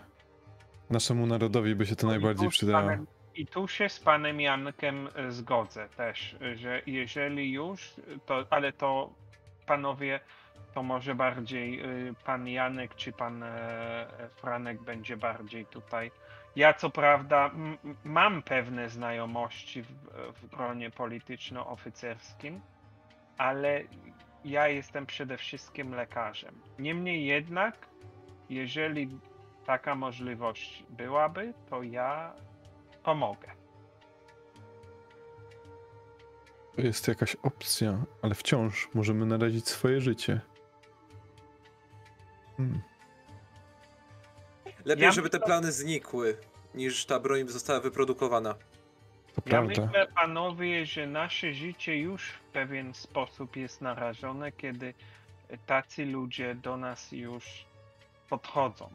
naszemu narodowi by się to No najbardziej przydało. panem- I tu się z panem Jankiem e, zgodzę też, że jeżeli już, to, ale to panowie, to może bardziej e, pan Janek czy pan e, Franek będzie bardziej tutaj. Ja co prawda mam pewne znajomości w, w gronie polityczno-oficerskim, ale ja jestem przede wszystkim lekarzem. Niemniej jednak, jeżeli taka możliwość byłaby, to ja pomogę. To jest jakaś opcja, ale wciąż możemy narazić swoje życie. Hmm. Lepiej, Ja żeby te plany znikły, niż ta broń została wyprodukowana. To Ja prawda. myślę, panowie, że nasze życie już w pewien sposób jest narażone, kiedy tacy ludzie do nas już podchodzą.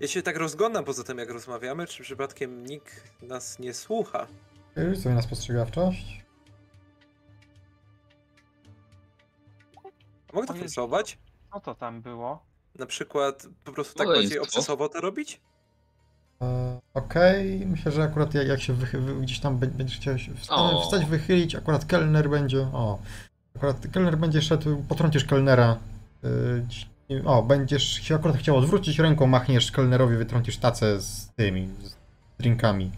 Ja się tak rozglądam poza tym, jak rozmawiamy, czy przypadkiem nikt nas nie słucha. Yy, Co na spostrzegawczość? Mogę to forsować? Co to tam było? Na przykład po prostu tak Maleństwo. bardziej obsesowo to robić? E, Okej, myślę, że akurat jak, jak się wychy- wy, gdzieś tam bę- będziesz chciał się wstać, O. wstać, wychylić, akurat kelner będzie, o, akurat kelner będzie szedł, potrącisz kelnera, y, ci- o, będziesz się akurat chciał odwrócić ręką, machniesz kelnerowi, wytrącisz tacę z tymi, z drinkami.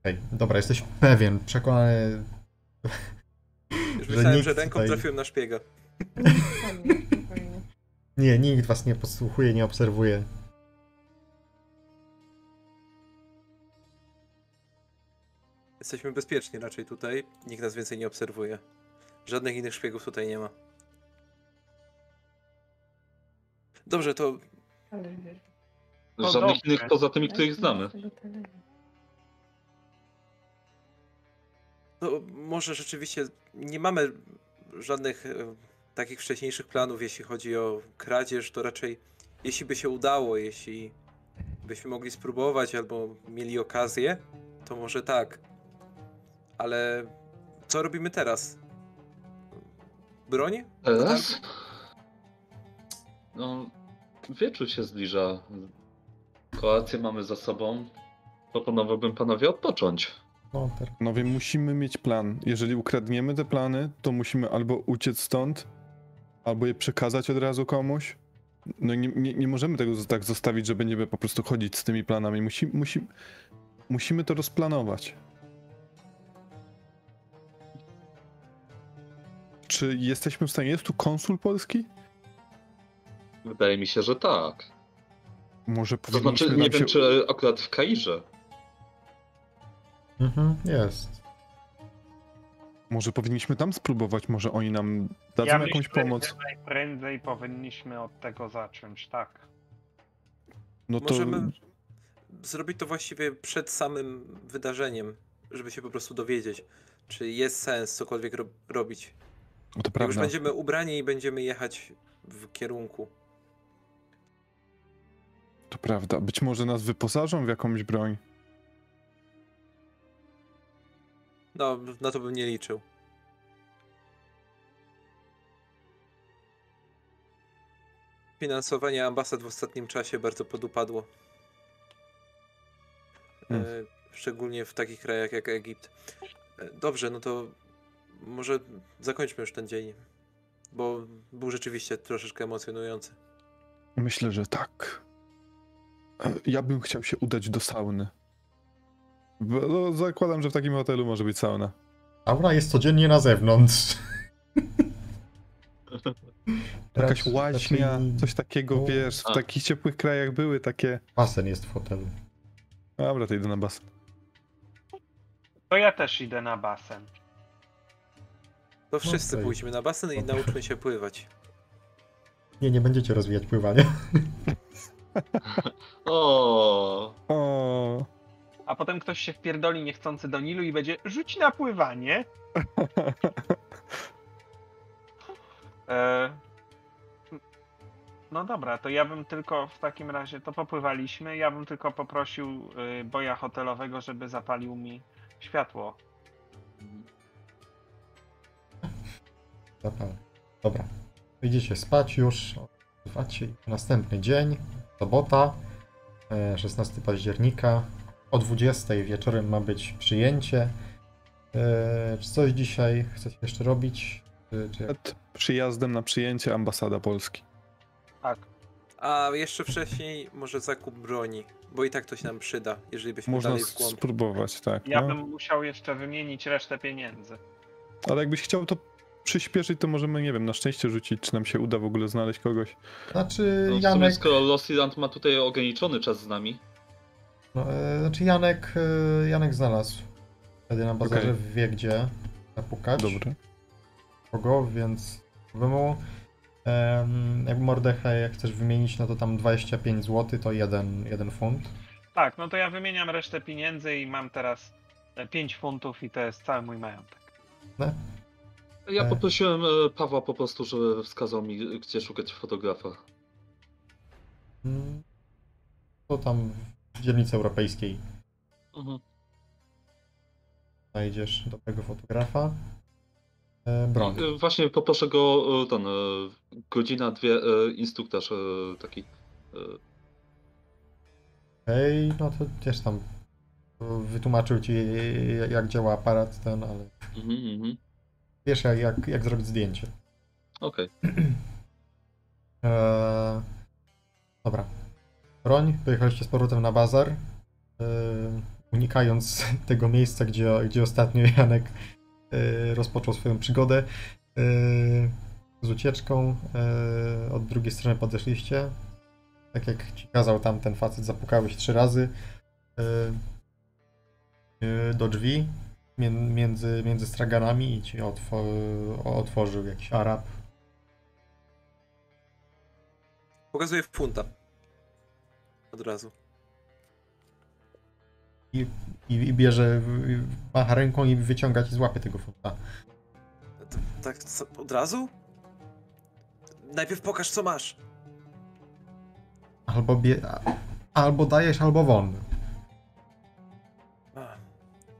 Okej, dobra, jesteś pewien, przekonany, Już Że myślałem, nikt że ręką tutaj- trafiłem na szpiega. Nie, nikt was nie podsłuchuje, nie obserwuje. Jesteśmy bezpieczni raczej tutaj. Nikt nas więcej nie obserwuje. Żadnych innych szpiegów tutaj nie ma. Dobrze, to Żadnych dobrze. innych poza tymi, których znamy. To może rzeczywiście nie mamy żadnych e, takich wcześniejszych planów, jeśli chodzi o kradzież, to raczej jeśli by się udało, jeśli byśmy mogli spróbować albo mieli okazję, to może tak. Ale co robimy teraz? Broń? Teraz? No, wieczór się zbliża. Kolację mamy za sobą. Proponowałbym panowie odpocząć. No, Panowie, musimy mieć plan. Jeżeli ukradniemy te plany, to musimy albo uciec stąd, albo je przekazać od razu komuś. No nie, nie, nie możemy tego tak zostawić, że będziemy po prostu chodzić z tymi planami. Musi, musi, musimy to rozplanować. Czy jesteśmy w stanie? Jest tu konsul polski? Wydaje mi się, że tak. Może To powinniśmy znaczy, nie wiem, się... czy akurat w Kairze. Mhm, jest. Może powinniśmy tam spróbować, może oni nam dadzą ja jakąś myślę, pomoc. Że najprędzej powinniśmy od tego zacząć, tak. No to Możemy zrobić to właściwie przed samym wydarzeniem, żeby się po prostu dowiedzieć, czy jest sens cokolwiek ro- robić. no to Jak już prawda. będziemy ubrani i będziemy jechać w kierunku. To prawda. Być może nas wyposażą w jakąś broń. No, na to bym nie liczył. Finansowanie ambasad w ostatnim czasie bardzo podupadło. Hmm. E, szczególnie w takich krajach jak Egipt. E, dobrze, no to może zakończmy już ten dzień, bo był rzeczywiście troszeczkę emocjonujący. Myślę, że tak. E, Ja bym chciał się udać do sauny. No, zakładam, że w takim hotelu może być sauna. Aura jest codziennie na zewnątrz. [laughs] Jakaś łaźnia, coś takiego, no, wiesz, w a. takich ciepłych krajach były takie... Basen jest w hotelu. Dobra, to idę na basen. To ja też idę na basen. To wszyscy okej. pójdźmy na basen i Dobra. nauczmy się pływać. Nie, nie będziecie rozwijać pływania. [laughs] O, O, A potem ktoś się wpierdoli niechcący do Nilu i będzie rzuć na pływanie. [laughs] E... No dobra, to ja bym tylko w takim razie, to popływaliśmy, ja bym tylko poprosił y, boja hotelowego, żeby zapalił mi światło. Dobra. Dobra. Idziecie spać już. Odpoczywacie. Następny dzień. Sobota. e, 16 października. O 20 wieczorem ma być przyjęcie. E, Czy coś dzisiaj chcecie jeszcze robić? Czy, czy jak? przed przyjazdem na przyjęcie ambasada Polski. Tak. A jeszcze wcześniej może zakup broni, bo i tak to się nam przyda, jeżeli byśmy Można dalej w głąb. spróbować, tak. Ja no. bym musiał jeszcze wymienić resztę pieniędzy. Ale jakbyś chciał to przyspieszyć, to możemy, nie wiem, na szczęście rzucić, czy nam się uda w ogóle znaleźć kogoś. Znaczy no w sumie Janek. skoro Losiland ma tutaj ograniczony czas z nami, No, e, znaczy Janek. e, Janek znalazł. Wtedy na bazarze Okej. wie gdzie zapukać. Dobra. kogo, więc mu em, jak Mordechaj, jak chcesz wymienić, no to tam 25 zł to jeden, jeden funt. Tak, no to ja wymieniam resztę pieniędzy i mam teraz 5 funtów i to jest cały mój majątek. ja E. poprosiłem e, Pawła po prostu, żeby wskazał mi, gdzie szukać fotografa. Mm, To tam dzielnicy europejskiej Mhm. znajdziesz dobrego fotografa. E, broń. E, Właśnie poproszę go, e, ten, e, godzina, dwie, instruktaż taki. Okej, no to też tam wytłumaczył ci jak działa aparat ten, ale Mhm, mhm. wiesz jak, jak, jak zrobić zdjęcie. Okej. Eee, [clears throat] dobra. Broń, pojechaliście z powrotem na bazar, eee, unikając [laughs] tego miejsca, gdzie, gdzie ostatnio Janek eee, rozpoczął swoją przygodę eee, z ucieczką. Eee, od drugiej strony podeszliście. Tak jak ci kazał tam ten facet, zapukałeś trzy razy eee, eee, do drzwi mię- między, między straganami i ci otwo- otworzył jakiś Arab. Pokazuję funta. Od razu. i, i bierze, w- macha ręką i wyciąga ci z łapy tego. To, tak co, od razu? Najpierw pokaż co masz. Albo, bie, albo dajesz, albo won. A,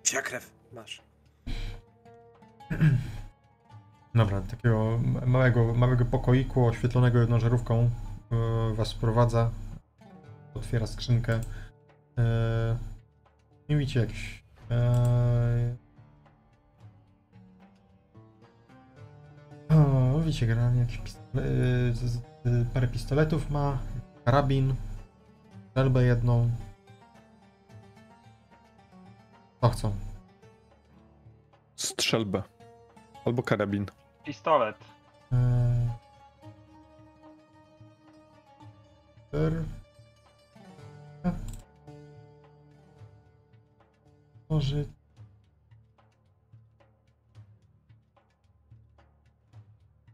psia krew masz. Dobra, takiego małego, małego pokoiku oświetlonego jedną żarówką yy, was wprowadza. Otwiera skrzynkę. Yy, I widzicie jakiś... Yy, o, widzicie generalnie jakiś pistole, z, z, yy, parę pistoletów ma, karabin, strzelbę jedną. Co chcą? Strzelbę. Albo karabin. Pistolet. Eee, Może.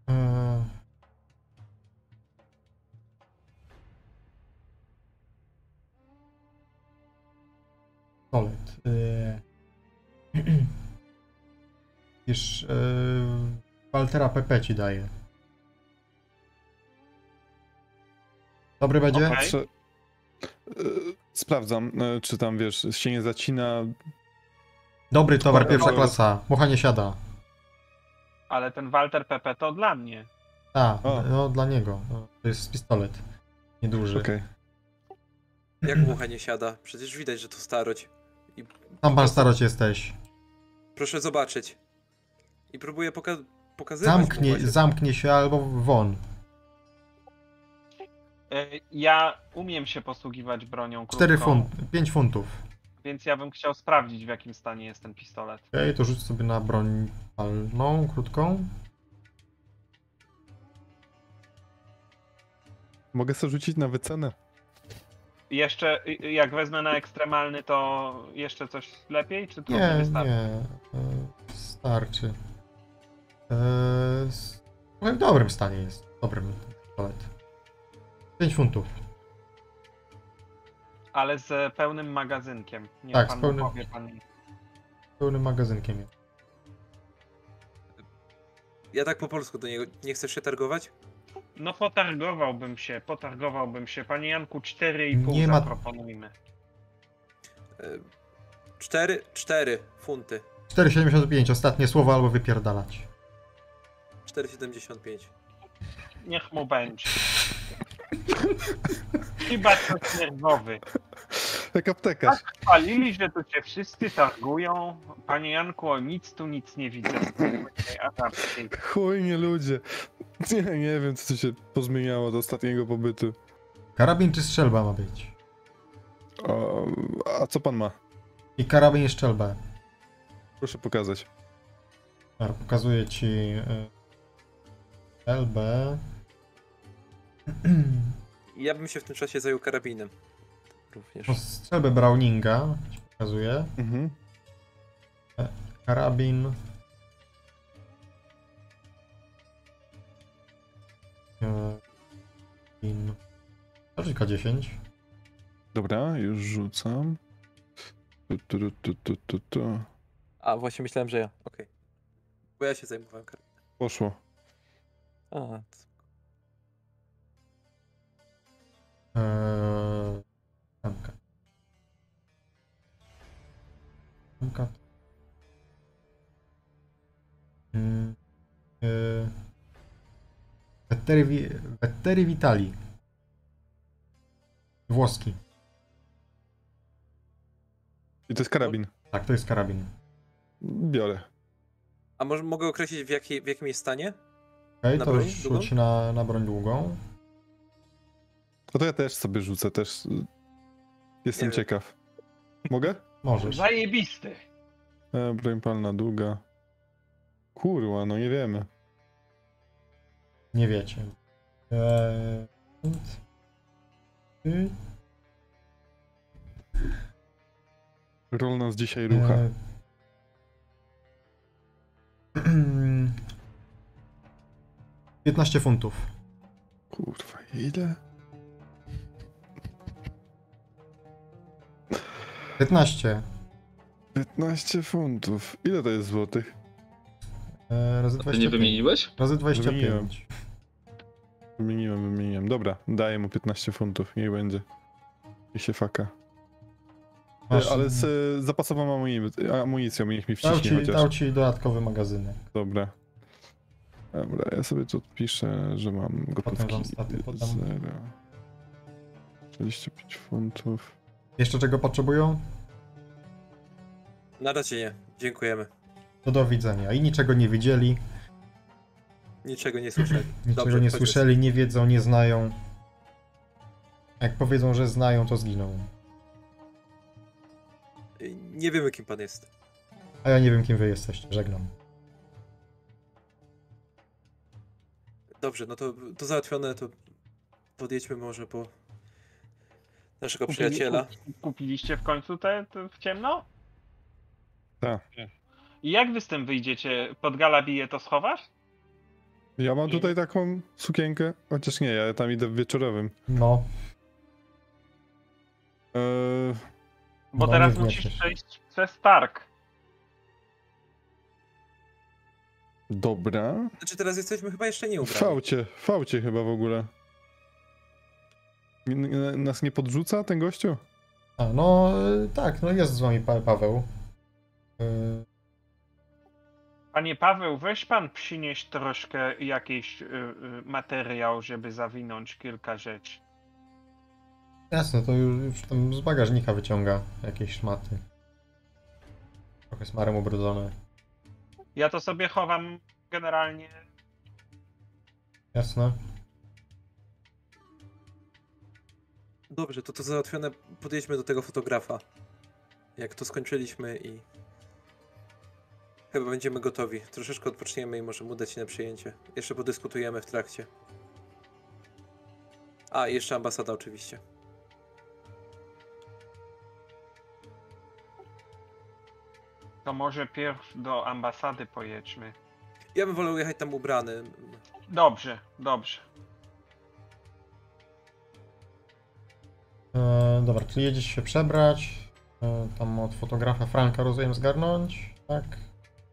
Eee. Pistolet. Eee. Już eee, Waltera PP ci daje. Dobry będzie? Patrzę. y, Sprawdzam, y, czy tam wiesz, się nie zacina. Dobry towar, pierwsza klasa. Mucha nie siada. Ale ten Walter Pepe to dla mnie. A, O. no dla niego. No, To jest pistolet. Nieduży. Okej. Jak mucha nie siada? Przecież widać, że to starość. I Tam pan starość jesteś. proszę zobaczyć. I próbuję poka- pokazywać Zamknie, zamknie się albo won. E, Ja umiem się posługiwać bronią krótką, 4 funt, 5 funtów. Więc ja bym chciał sprawdzić w jakim stanie jest ten pistolet. Okej, to rzuć sobie na broń palną, krótką. Mogę sobie rzucić na wycenę. Jeszcze y, y, jak wezmę na ekstremalny, to jeszcze coś lepiej, czy to Nie, wystarczy? nie. e, Starczy. E, s- W dobrym stanie jest. Dobrym pistolet. 5 funtów. Ale z pełnym magazynkiem. Niech Tak, z pan pełnym- powie pan. Pełnym magazynkiem. Ja tak po polsku do niego. Nie chcesz się targować? No potargowałbym się, potargowałbym się. Panie Janku, 4,5 Nie ma- zaproponujmy. E, Cztery, cztery funty. 4,75. Ostatnie słowo albo wypierdalać. 4,75. Niech mu będzie. Chyba coś nerwowy. Jak aptekarz. Chwalili, że tu się wszyscy targują. Panie Janku, o nic tu nic nie widzę. A tam Chujnie ludzie. Nie, nie wiem, co tu się pozmieniało do ostatniego pobytu. Karabin czy strzelba ma być? O, a co pan ma? I karabin i strzelbę. Proszę pokazać. Pokazuję ci y, LB. [clears throat] Ja bym się w tym czasie zajął karabinem. Również. No, strzelbę Browninga ci pokazuję. Mhm. Karabin. Karabin. Nożyka 10. Dobra, już rzucam. Tu, tu, tu, tu, tu, tu. A, właśnie myślałem, że ja. Okej. Bo ja się zajmowałem karabinem. Poszło. A, Eee, tamka. Tamka. Eee, eee Vitali. Włoski. I to jest karabin. Tak, to jest karabin. Biorę. A może mogę określić w, jakiej, w jakim jest stanie? Okej, okay, to już rzuć na, na broń długą. To, to ja też sobie rzucę, też y, jestem Nie wiem. ciekaw. Mogę? Możesz. Zajebisty. E, broń palna długa. Kurwa, no nie wiemy. Nie wiecie. Eee... Rol nas dzisiaj rucha. [clears throat] eee, 15 funtów. Kurwa, ile? 15. 15 funtów. Ile to jest złotych? Eee, razy A ty 25. nie wymieniłeś? Razy Wymieniłem. 25. Wymieniłem, wymieniłem. Dobra, daję mu 15 funtów, niech będzie. I się faka. Masz- E, Ale z e, zapasową amuni- amunicją niech mi Dał wciśnie ci, chociaż. dał ci dodatkowy magazynek. Dobra. Dobra, ja sobie tu odpiszę, że mam gotówki wam staty podam. 0. 25 funtów. Jeszcze czego potrzebują? Na razie nie. Dziękujemy. To do widzenia. I niczego nie widzieli, Niczego nie słyszeli. [laughs] niczego Dobrze, nie słyszeli, nie wiedzą, nie znają. Jak powiedzą, że znają, to zginą. Nie wiemy, kim pan jest. A ja nie wiem, kim wy jesteście. Żegnam. Dobrze, no to, to załatwione, to podjedźmy może po naszego Kupili- przyjaciela. kup- Kupiliście w końcu te, te w ciemno? Tak. I jak wy z tym wyjdziecie? Pod galabiję to schowasz? Ja mam tutaj taką sukienkę, chociaż nie, ja tam idę w wieczorowym. No, Eee, Bo No, teraz nie musisz przejść przez targ. dobra. Znaczy teraz jesteśmy chyba jeszcze nie W ubrani. faucie, w faucie chyba w ogóle. Nas nie podrzuca ten gościu? a, no y, tak, no jest z wami pa Paweł. Y, Panie Paweł, weź pan przynieść troszkę jakiś y, y, materiał, żeby zawinąć kilka rzeczy. Jasne, to już, już tam z bagażnika wyciąga jakieś szmaty. Trochę smarem ubrudzone. Ja to sobie chowam generalnie. Jasne. Dobrze, to to załatwione. Podjedźmy do tego fotografa. Jak to skończyliśmy i chyba będziemy gotowi. Troszeczkę odpoczniemy i możemy udać się na przyjęcie. Jeszcze podyskutujemy w trakcie. A, jeszcze ambasada oczywiście. To może pierw do ambasady pojedźmy. Ja bym wolał jechać tam ubrany. Dobrze, dobrze. E, dobra, czy jedziesz się przebrać? E, tam od fotografa Franka rozumiem zgarnąć, tak?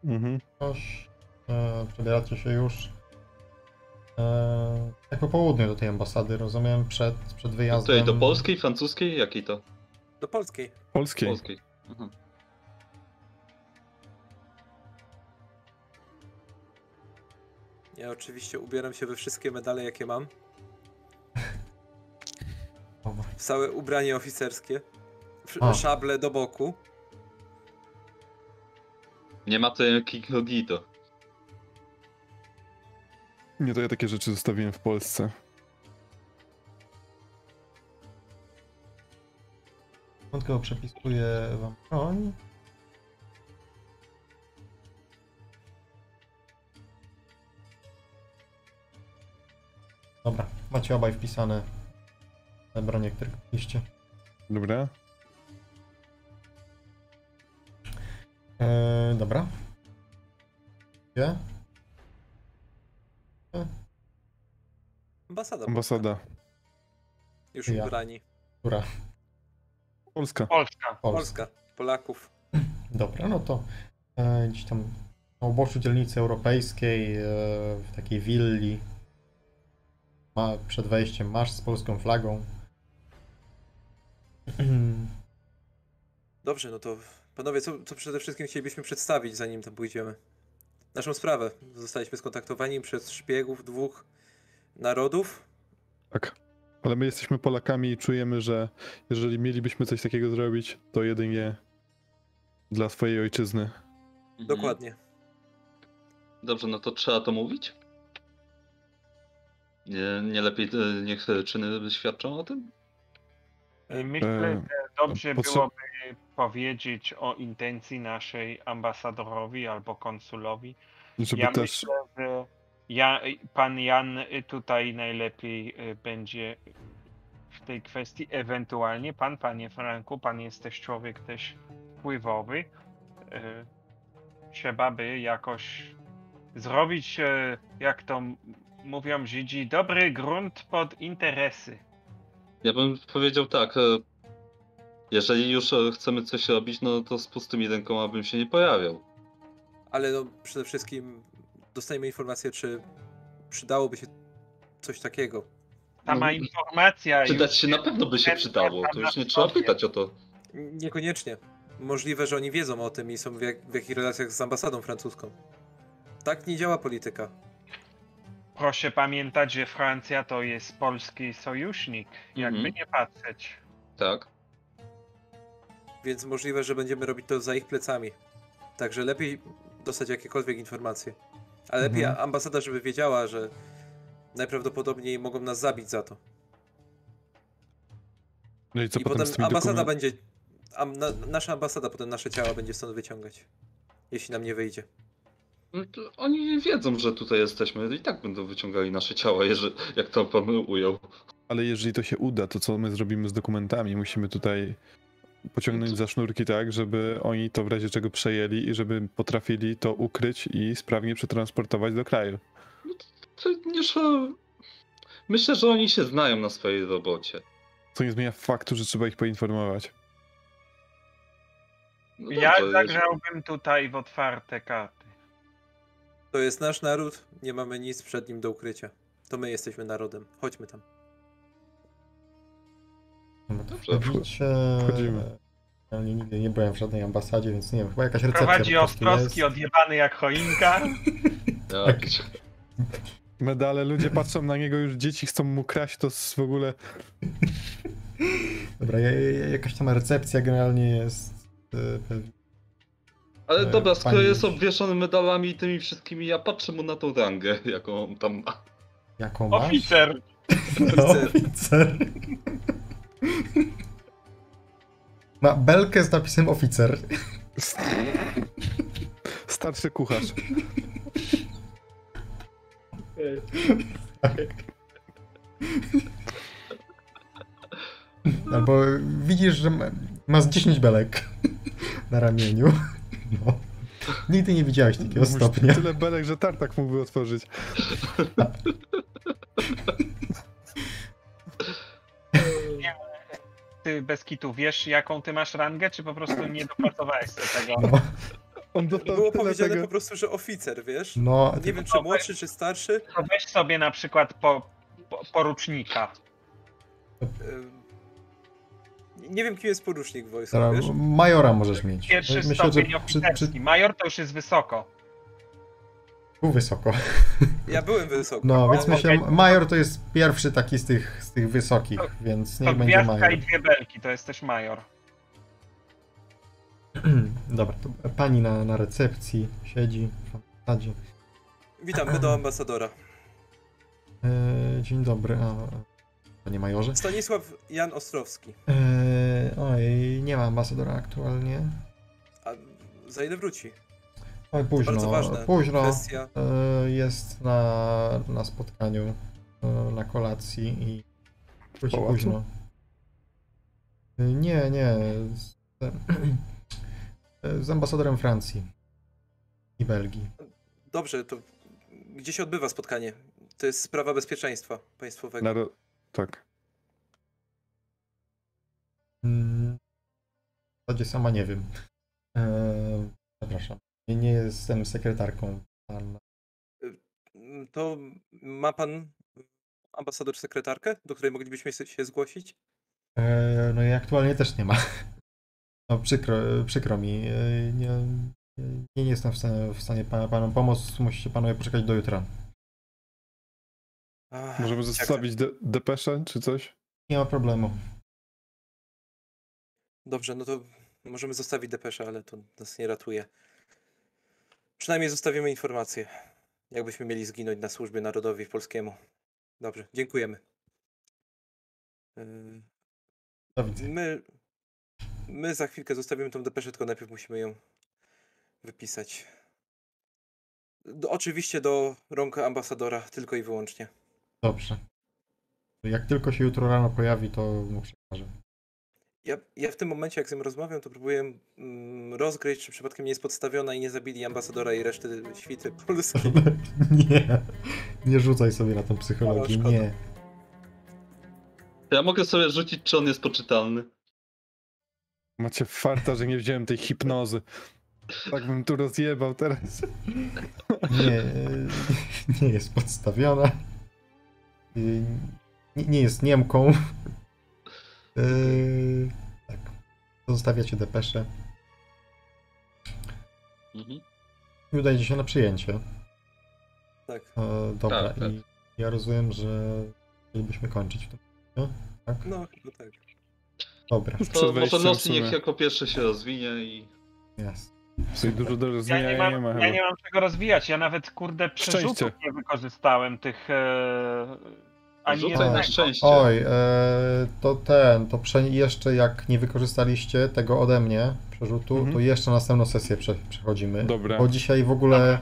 Mhm. Coś. E, przebieracie się już. E, tak po południu do tej ambasady, rozumiem, przed, przed wyjazdem. Tutaj do polskiej, francuskiej? Jakiej to? Do Polskiej. Polskiej. Polskiej. Mhm. Ja oczywiście ubieram się we wszystkie medale, jakie mam. Całe ubranie oficerskie. A. Szable do boku. Nie ma to incognito. Nie, to ja takie rzeczy zostawiłem w Polsce. Tylko przepisuję wam broń. Dobra, macie obaj wpisane te bronie, które kupiliście. Dobra. Eee, dobra. Gdzie? Ambasada. Ambasada. Już Ja. ubrani. Która? Polska. Polska. Polska. Polska. Polaków. Dobra, no to e, gdzieś tam na uboczu dzielnicy europejskiej, e, w takiej willi, ma, przed wejściem masz z polską flagą. Dobrze, no to panowie, co, co przede wszystkim chcielibyśmy przedstawić, zanim tam pójdziemy? Naszą sprawę. Zostaliśmy skontaktowani przez szpiegów dwóch narodów. Tak. Ale my jesteśmy Polakami i czujemy, że jeżeli mielibyśmy coś takiego zrobić, to jedynie dla swojej ojczyzny. Mhm. Dokładnie. Dobrze, no to trzeba to mówić? Nie, nie lepiej e, niech czyny świadczą o tym? Y, Myślę, E, że dobrze byłoby powiedzieć o intencji naszej ambasadorowi albo konsulowi. Żeby Ja też. myślę, że ja, pan Jan tutaj najlepiej y, będzie w tej kwestii. Ewentualnie pan, panie Franku, pan jest też człowiek też wpływowy. Trzeba by jakoś zrobić, jak to mówią Żydzi, dobry grunt pod interesy. Ja bym powiedział tak. e, Jeżeli już e, chcemy coś robić, no to z pustymi rękoma bym się nie pojawiał. Ale no przede wszystkim dostajemy informację, czy przydałoby się coś takiego. Sama No, informacja Przydać się na pewno by się przydało. To już nie trzeba pytać o to. Niekoniecznie. Możliwe, że oni wiedzą o tym i są w, jak, w jakich relacjach z ambasadą francuską. Tak nie działa polityka. Proszę pamiętać, że Francja to jest polski sojusznik, jakby Mhm. nie patrzeć. Tak. Więc możliwe, że będziemy robić to za ich plecami. Także lepiej dostać jakiekolwiek informacje. Ale lepiej Mhm. ambasada, żeby wiedziała, że najprawdopodobniej mogą nas zabić za to. No i co I potem potem z tymi ambasada będzie. Am, na, nasza ambasada potem nasze ciała będzie stąd wyciągać. Jeśli nam nie wyjdzie. No to oni wiedzą, że tutaj jesteśmy i tak będą wyciągali nasze ciała, jeżeli, jak to pan ujął. Ale jeżeli to się uda, to co my zrobimy z dokumentami? Musimy tutaj pociągnąć za sznurki tak, żeby oni to w razie czego przejęli i żeby potrafili to ukryć i sprawnie przetransportować do kraju. To nie trzeba... Myślę, że oni się znają na swojej robocie. Co nie zmienia faktu, że trzeba ich poinformować. No ja dobrze, zagrałbym tutaj w otwarte karty. To jest nasz naród, nie mamy nic przed nim do ukrycia. To my jesteśmy narodem. Chodźmy tam. Dobrze, wchodzimy. Ja nie, nigdy nie byłem w żadnej ambasadzie, więc nie wiem, chyba jakaś recepcja Prowadzi Ostrowski jest. odjebany jak choinka. [laughs] Tak. Medale, ludzie patrzą na niego, już dzieci chcą mu kraść, to w ogóle... Dobra, ja, ja, jakaś tam recepcja generalnie jest. e, pewnie. Ale E, dobra, skoro pani- jest obwieszony medalami i tymi wszystkimi, ja patrzę mu na tą rangę, [laughs] jaką on tam ma. Jaką masz? Oficer. [laughs] No, oficer. Ma belkę z napisem oficer. Starszy kucharz. Albo widzisz, że ma, ma z 10 belek na ramieniu. No. Nigdy nie widziałeś takiego Mówisz, stopnia. Tyle belek, że tartak mógłby otworzyć. Ty bez kitu wiesz jaką ty masz rangę, czy po prostu nie dopracowałeś do tego? No, On dostał Było powiedziane tego... po prostu, że oficer, wiesz? no Nie wiem, czy młodszy, czy starszy. To weź sobie na przykład po, po, porucznika. Nie wiem, kim jest porucznik w wojsku, Dobra, wiesz? majora możesz mieć. Pierwszy Myślę, że stopień przy, przy, Major to już jest wysoko. był wysoko. [laughs] Ja byłem wysoko. No, więc myślę, major to jest pierwszy taki z tych, z tych wysokich, To- więc To niech będzie gwiazdka major. i dwie belki, to jesteś major. [clears throat] Dobra, to pani na, na recepcji siedzi w zasadzie. Witamy do ambasadora. E, dzień dobry, a, panie majorze. Stanisław Jan Ostrowski. E, oj, nie ma ambasadora aktualnie. A za ile wróci? Oj, późno, Bardzo ważne. późno. Kwestia. E, jest na, na spotkaniu, e, na kolacji i wróci Pałacu? późno. Nie, nie. Z, [clears throat] z ambasadorem Francji i Belgii. Dobrze, to gdzie się odbywa spotkanie? To jest sprawa bezpieczeństwa państwowego. Naro... Tak. Mm, W zasadzie sama nie wiem. E, przepraszam. Nie, nie jestem sekretarką. Pan. Mm, To ma pan ambasador sekretarkę, do której moglibyśmy się- zgłosić? E, no i aktualnie też nie ma. No przykro, przykro mi. E, nie, nie jestem w stanie, w stanie pana, panom pomóc. Musicie panowie poczekać do jutra. Możemy zostawić de depeszę czy coś? Nie ma problemu. Dobrze, no to możemy zostawić depeszę, ale to nas nie ratuje. Przynajmniej zostawimy informację. Jakbyśmy mieli zginąć na służbie narodowi polskiemu. Dobrze, dziękujemy. My, my za chwilkę zostawimy tą depeszę, tylko najpierw musimy ją wypisać. Do, oczywiście do rąk ambasadora, tylko i wyłącznie. Dobrze. Jak tylko się jutro rano pojawi, to mu przekażę. Ja, ja w tym momencie, jak z nim rozmawiam, to próbuję mm, rozgryźć, czy przypadkiem nie jest podstawiona i nie zabili ambasadora i reszty świty [laughs] polskiej. [laughs] nie. Nie rzucaj sobie na tą psychologię. Nie. Ja mogę sobie rzucić, czy on jest poczytalny. Macie farta, że nie wziąłem tej hipnozy. Tak bym tu rozjebał teraz. Nie, nie jest podstawiona. Y, Nie, nie jest Niemką. Yy, [laughs] tak. Zostawiacie depeszę Mhm. i udajecie się na przyjęcie. Tak. E, dobra, Tak, tak. i ja rozumiem, że chcielibyśmy kończyć w tym. nie? Tak? No, chyba tak. Dobra, To może sumie. niech jako pierwszy się rozwinie i... jest. Tutaj dużo do Ja rozwijania nie, nie, mam, ma ja chyba. nie mam czego rozwijać. Ja nawet kurde przerzutów Szczęście. nie wykorzystałem tych. E, ani Rzucaj na jednego. szczęście. Oj, e, to ten, to prze, jeszcze jak nie wykorzystaliście tego ode mnie przerzutu, Mhm. to jeszcze następną sesję prze, przechodzimy. Dobra. Bo dzisiaj w ogóle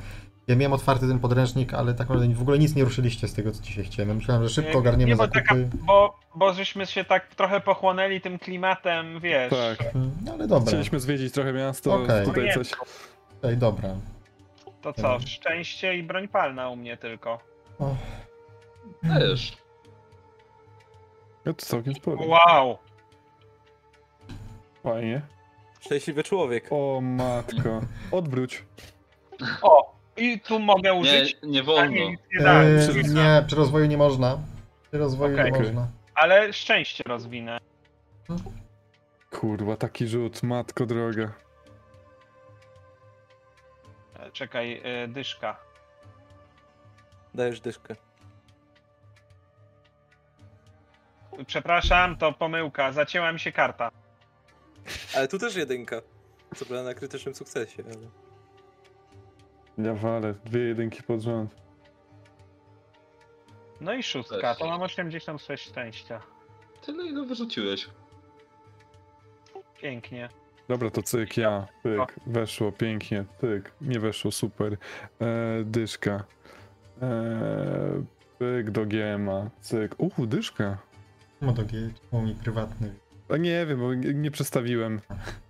ja miałem otwarty ten podręcznik, ale tak naprawdę w ogóle nic nie ruszyliście z tego, co dzisiaj chciałem. Ja myślałem, że szybko Nie, ogarniemy nie, bo zakupy. taka- Bo, bo żeśmy się tak trochę pochłonęli tym klimatem, wiesz. Tak. Mm, Ale dobra, Chcieliśmy zwiedzić trochę miasto, Okej. tutaj coś. Ej, dobra. To co, szczęście i broń palna u mnie tylko. O, Też. No to całkiem sporo. Wow! Fajnie. Szczęśliwy człowiek. O matko. Odwróć. O! I tu mogę Nie, użyć. nie A wolno. nie, nic nie dałem. e, przy- nie, przy rozwoju nie można. Przy rozwoju Okej. nie można. Ale szczęście rozwinę. Kurwa, taki rzut, matko droga. E, Czekaj, e, dyszka. Dajesz dyszkę. Przepraszam, to pomyłka. Zacięła mi się karta. Ale tu też jedynka. Co prawda na krytycznym sukcesie, ale... Ja walę, dwie jedynki pod rząd. No i szóstka, to mam 86 szczęścia. Tyle ile wyrzuciłeś. Pięknie. Dobra, to cyk, ja. Pyk, weszło, pięknie. Pyk, nie weszło, super. E, dyszka. E, pyk do GMA. Cyk. Uuu, dyszka. No to był mi prywatny. A nie wiem, bo nie, nie przestawiłem.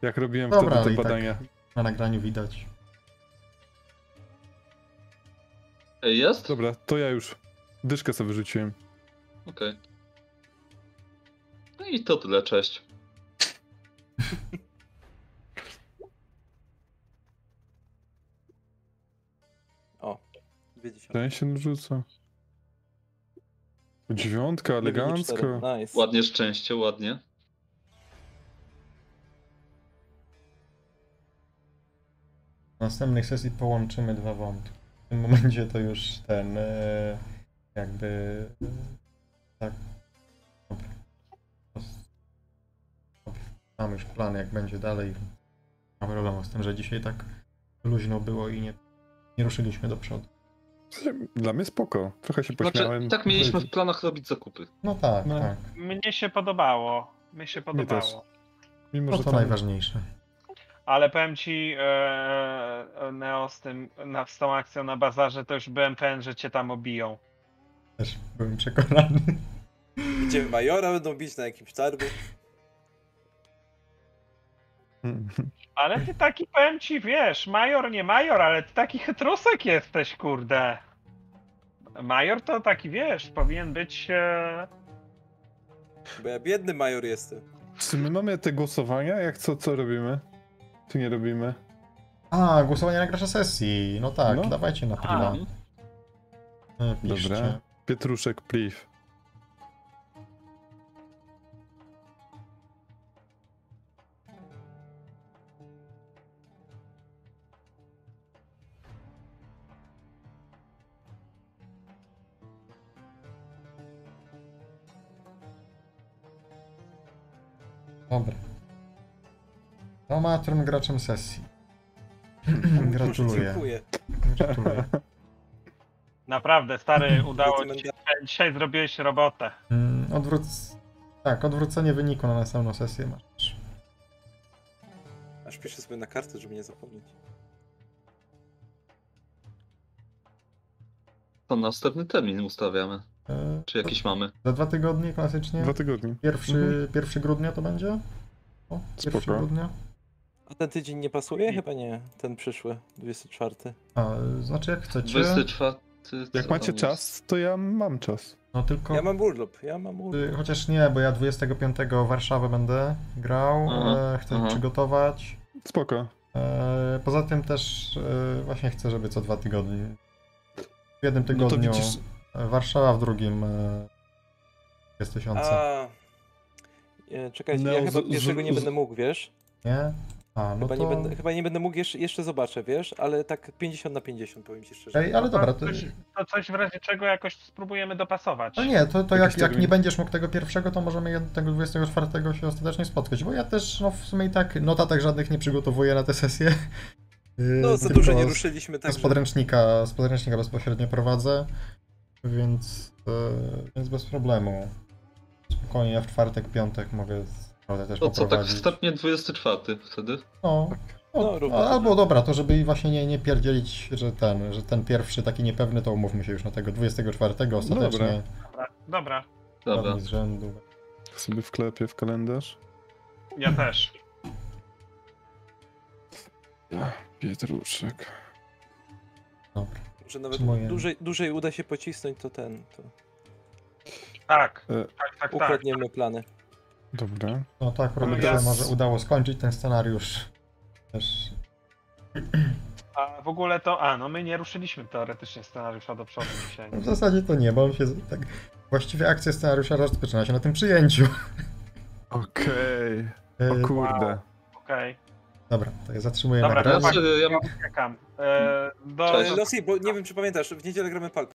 Jak robiłem Dobra, wtedy ale te tak badania. Na nagraniu widać. Ej, jest? Dobra, to ja już. Dyszkę sobie wyrzuciłem. Okej. No i to tyle, cześć. [laughs] O, dwie dziesiątki. Ten się rzuca. Dziewiątka, elegancko. Nice. Ładnie szczęście, ładnie. W następnej sesji połączymy dwa wątki. W tym momencie to już ten e, jakby e, tak. Dobra. Mamy już plan jak będzie dalej. Nie ma problemu z tym, że dzisiaj tak luźno było i nie, nie ruszyliśmy do przodu. Dla mnie spoko. Trochę się Znaczy, pośmiałem. tak mieliśmy w planach robić zakupy. No tak, No. tak. Mnie się podobało. Mi się też. podobało. Mimo, No że to tam... najważniejsze. Ale powiem ci, e, Neo, z tym, na, z tą akcją na bazarze, to już byłem pewien, że cię tam obiją. Też byłem przekonany. Gdzie majora będą bić na jakimś targu. [laughs] Ale ty taki, powiem ci, wiesz, major, nie major, ale ty taki chytrusek jesteś, kurde. Major to taki, wiesz, powinien być... E... Bo ja biedny major jestem. Czy my mamy te głosowania? Jak co, co robimy? Czy nie robimy? A, głosowanie na gracza sesji. No tak, No. dawajcie na. Mhm. E. Dobra. Pietruszek, priv. Dobra. To Matron graczem sesji. [clears throat] Gratuluję. Dziękuję. Gratuluję. Naprawdę, stary, udało ci się. Dzisiaj zrobiłeś robotę. Mm, Odwróc... Tak, odwrócenie wyniku na następną sesję masz. Aż piszę sobie na kartę, żeby nie zapomnieć. To następny termin ustawiamy. E, Czy jakiś mamy? Za dwa tygodnie klasycznie. Dwa tygodnie. Pierwszy, Mhm. pierwszy grudnia to będzie? O, pierwszy Spoko. grudnia. A ten tydzień nie pasuje? Chyba nie. Ten przyszły, 24. A, znaczy jak chcecie. 24. Jak macie czas, to ja mam czas. No tylko. Ja mam urlop, ja mam urlop. y, Chociaż nie, bo ja 25 w Warszawę będę grał. Aha, e, chcę aha. przygotować. Spoko. E, poza tym też e, właśnie chcę, żeby co dwa tygodnie. W jednym No to tygodniu widzisz, Warszawa, w drugim e, jest tysiąca. A. Nie, czekajcie, No, ja chyba z- z- pierwszego nie z- będę mógł, wiesz? Nie? A, no Chyba, to... nie będę, chyba nie będę mógł, jeszcze, jeszcze zobaczę, wiesz? Ale tak 50 na 50 powiem ci szczerze. Ej, ale dobra, to... Coś, to coś w razie czego jakoś spróbujemy dopasować. No nie, to, to jak, jak nie będziesz mógł tego pierwszego, to możemy tego 24 się ostatecznie spotkać, bo ja też no w sumie i tak notatek żadnych nie przygotowuję na tę sesję. Yy, No, za tylko dużo nie z- ruszyliśmy, Z także... podręcznika, z podręcznika bezpośrednio prowadzę, więc, yy, więc bez problemu. Spokojnie, ja w czwartek, piątek mogę naprawdę też To co, tak wstępnie 24 wtedy? No, No, no, albo dobra, to żeby właśnie nie, nie pierdzielić, że ten, że ten pierwszy taki niepewny, to umówmy się już na tego 24 ostatecznie. Dobra, dobra, Dobra. Dobra. z rzędu. sobie wklepię w kalendarz. ja też. Pietruszek. Dobra. Że nawet Moje- dłużej, dłużej uda się pocisnąć, to ten, to Tak, E, tak, tak, tak. ukradniemy plany. Dobra. No tak, ja się z- może udało skończyć ten scenariusz. Też A w ogóle to, a no my nie ruszyliśmy teoretycznie scenariusza do przodu dzisiaj. w zasadzie to nie, bo on się tak. Właściwie akcja scenariusza rozpoczyna się na tym przyjęciu. Okej. E, O kurde. Okej, Dobra, to ja zatrzymuję Dobra, nagranie. chłopaki. Ja ja uciekam. E, do, Cześć. Losi, bo nie wiem czy pamiętasz, w niedzielę gramy palp.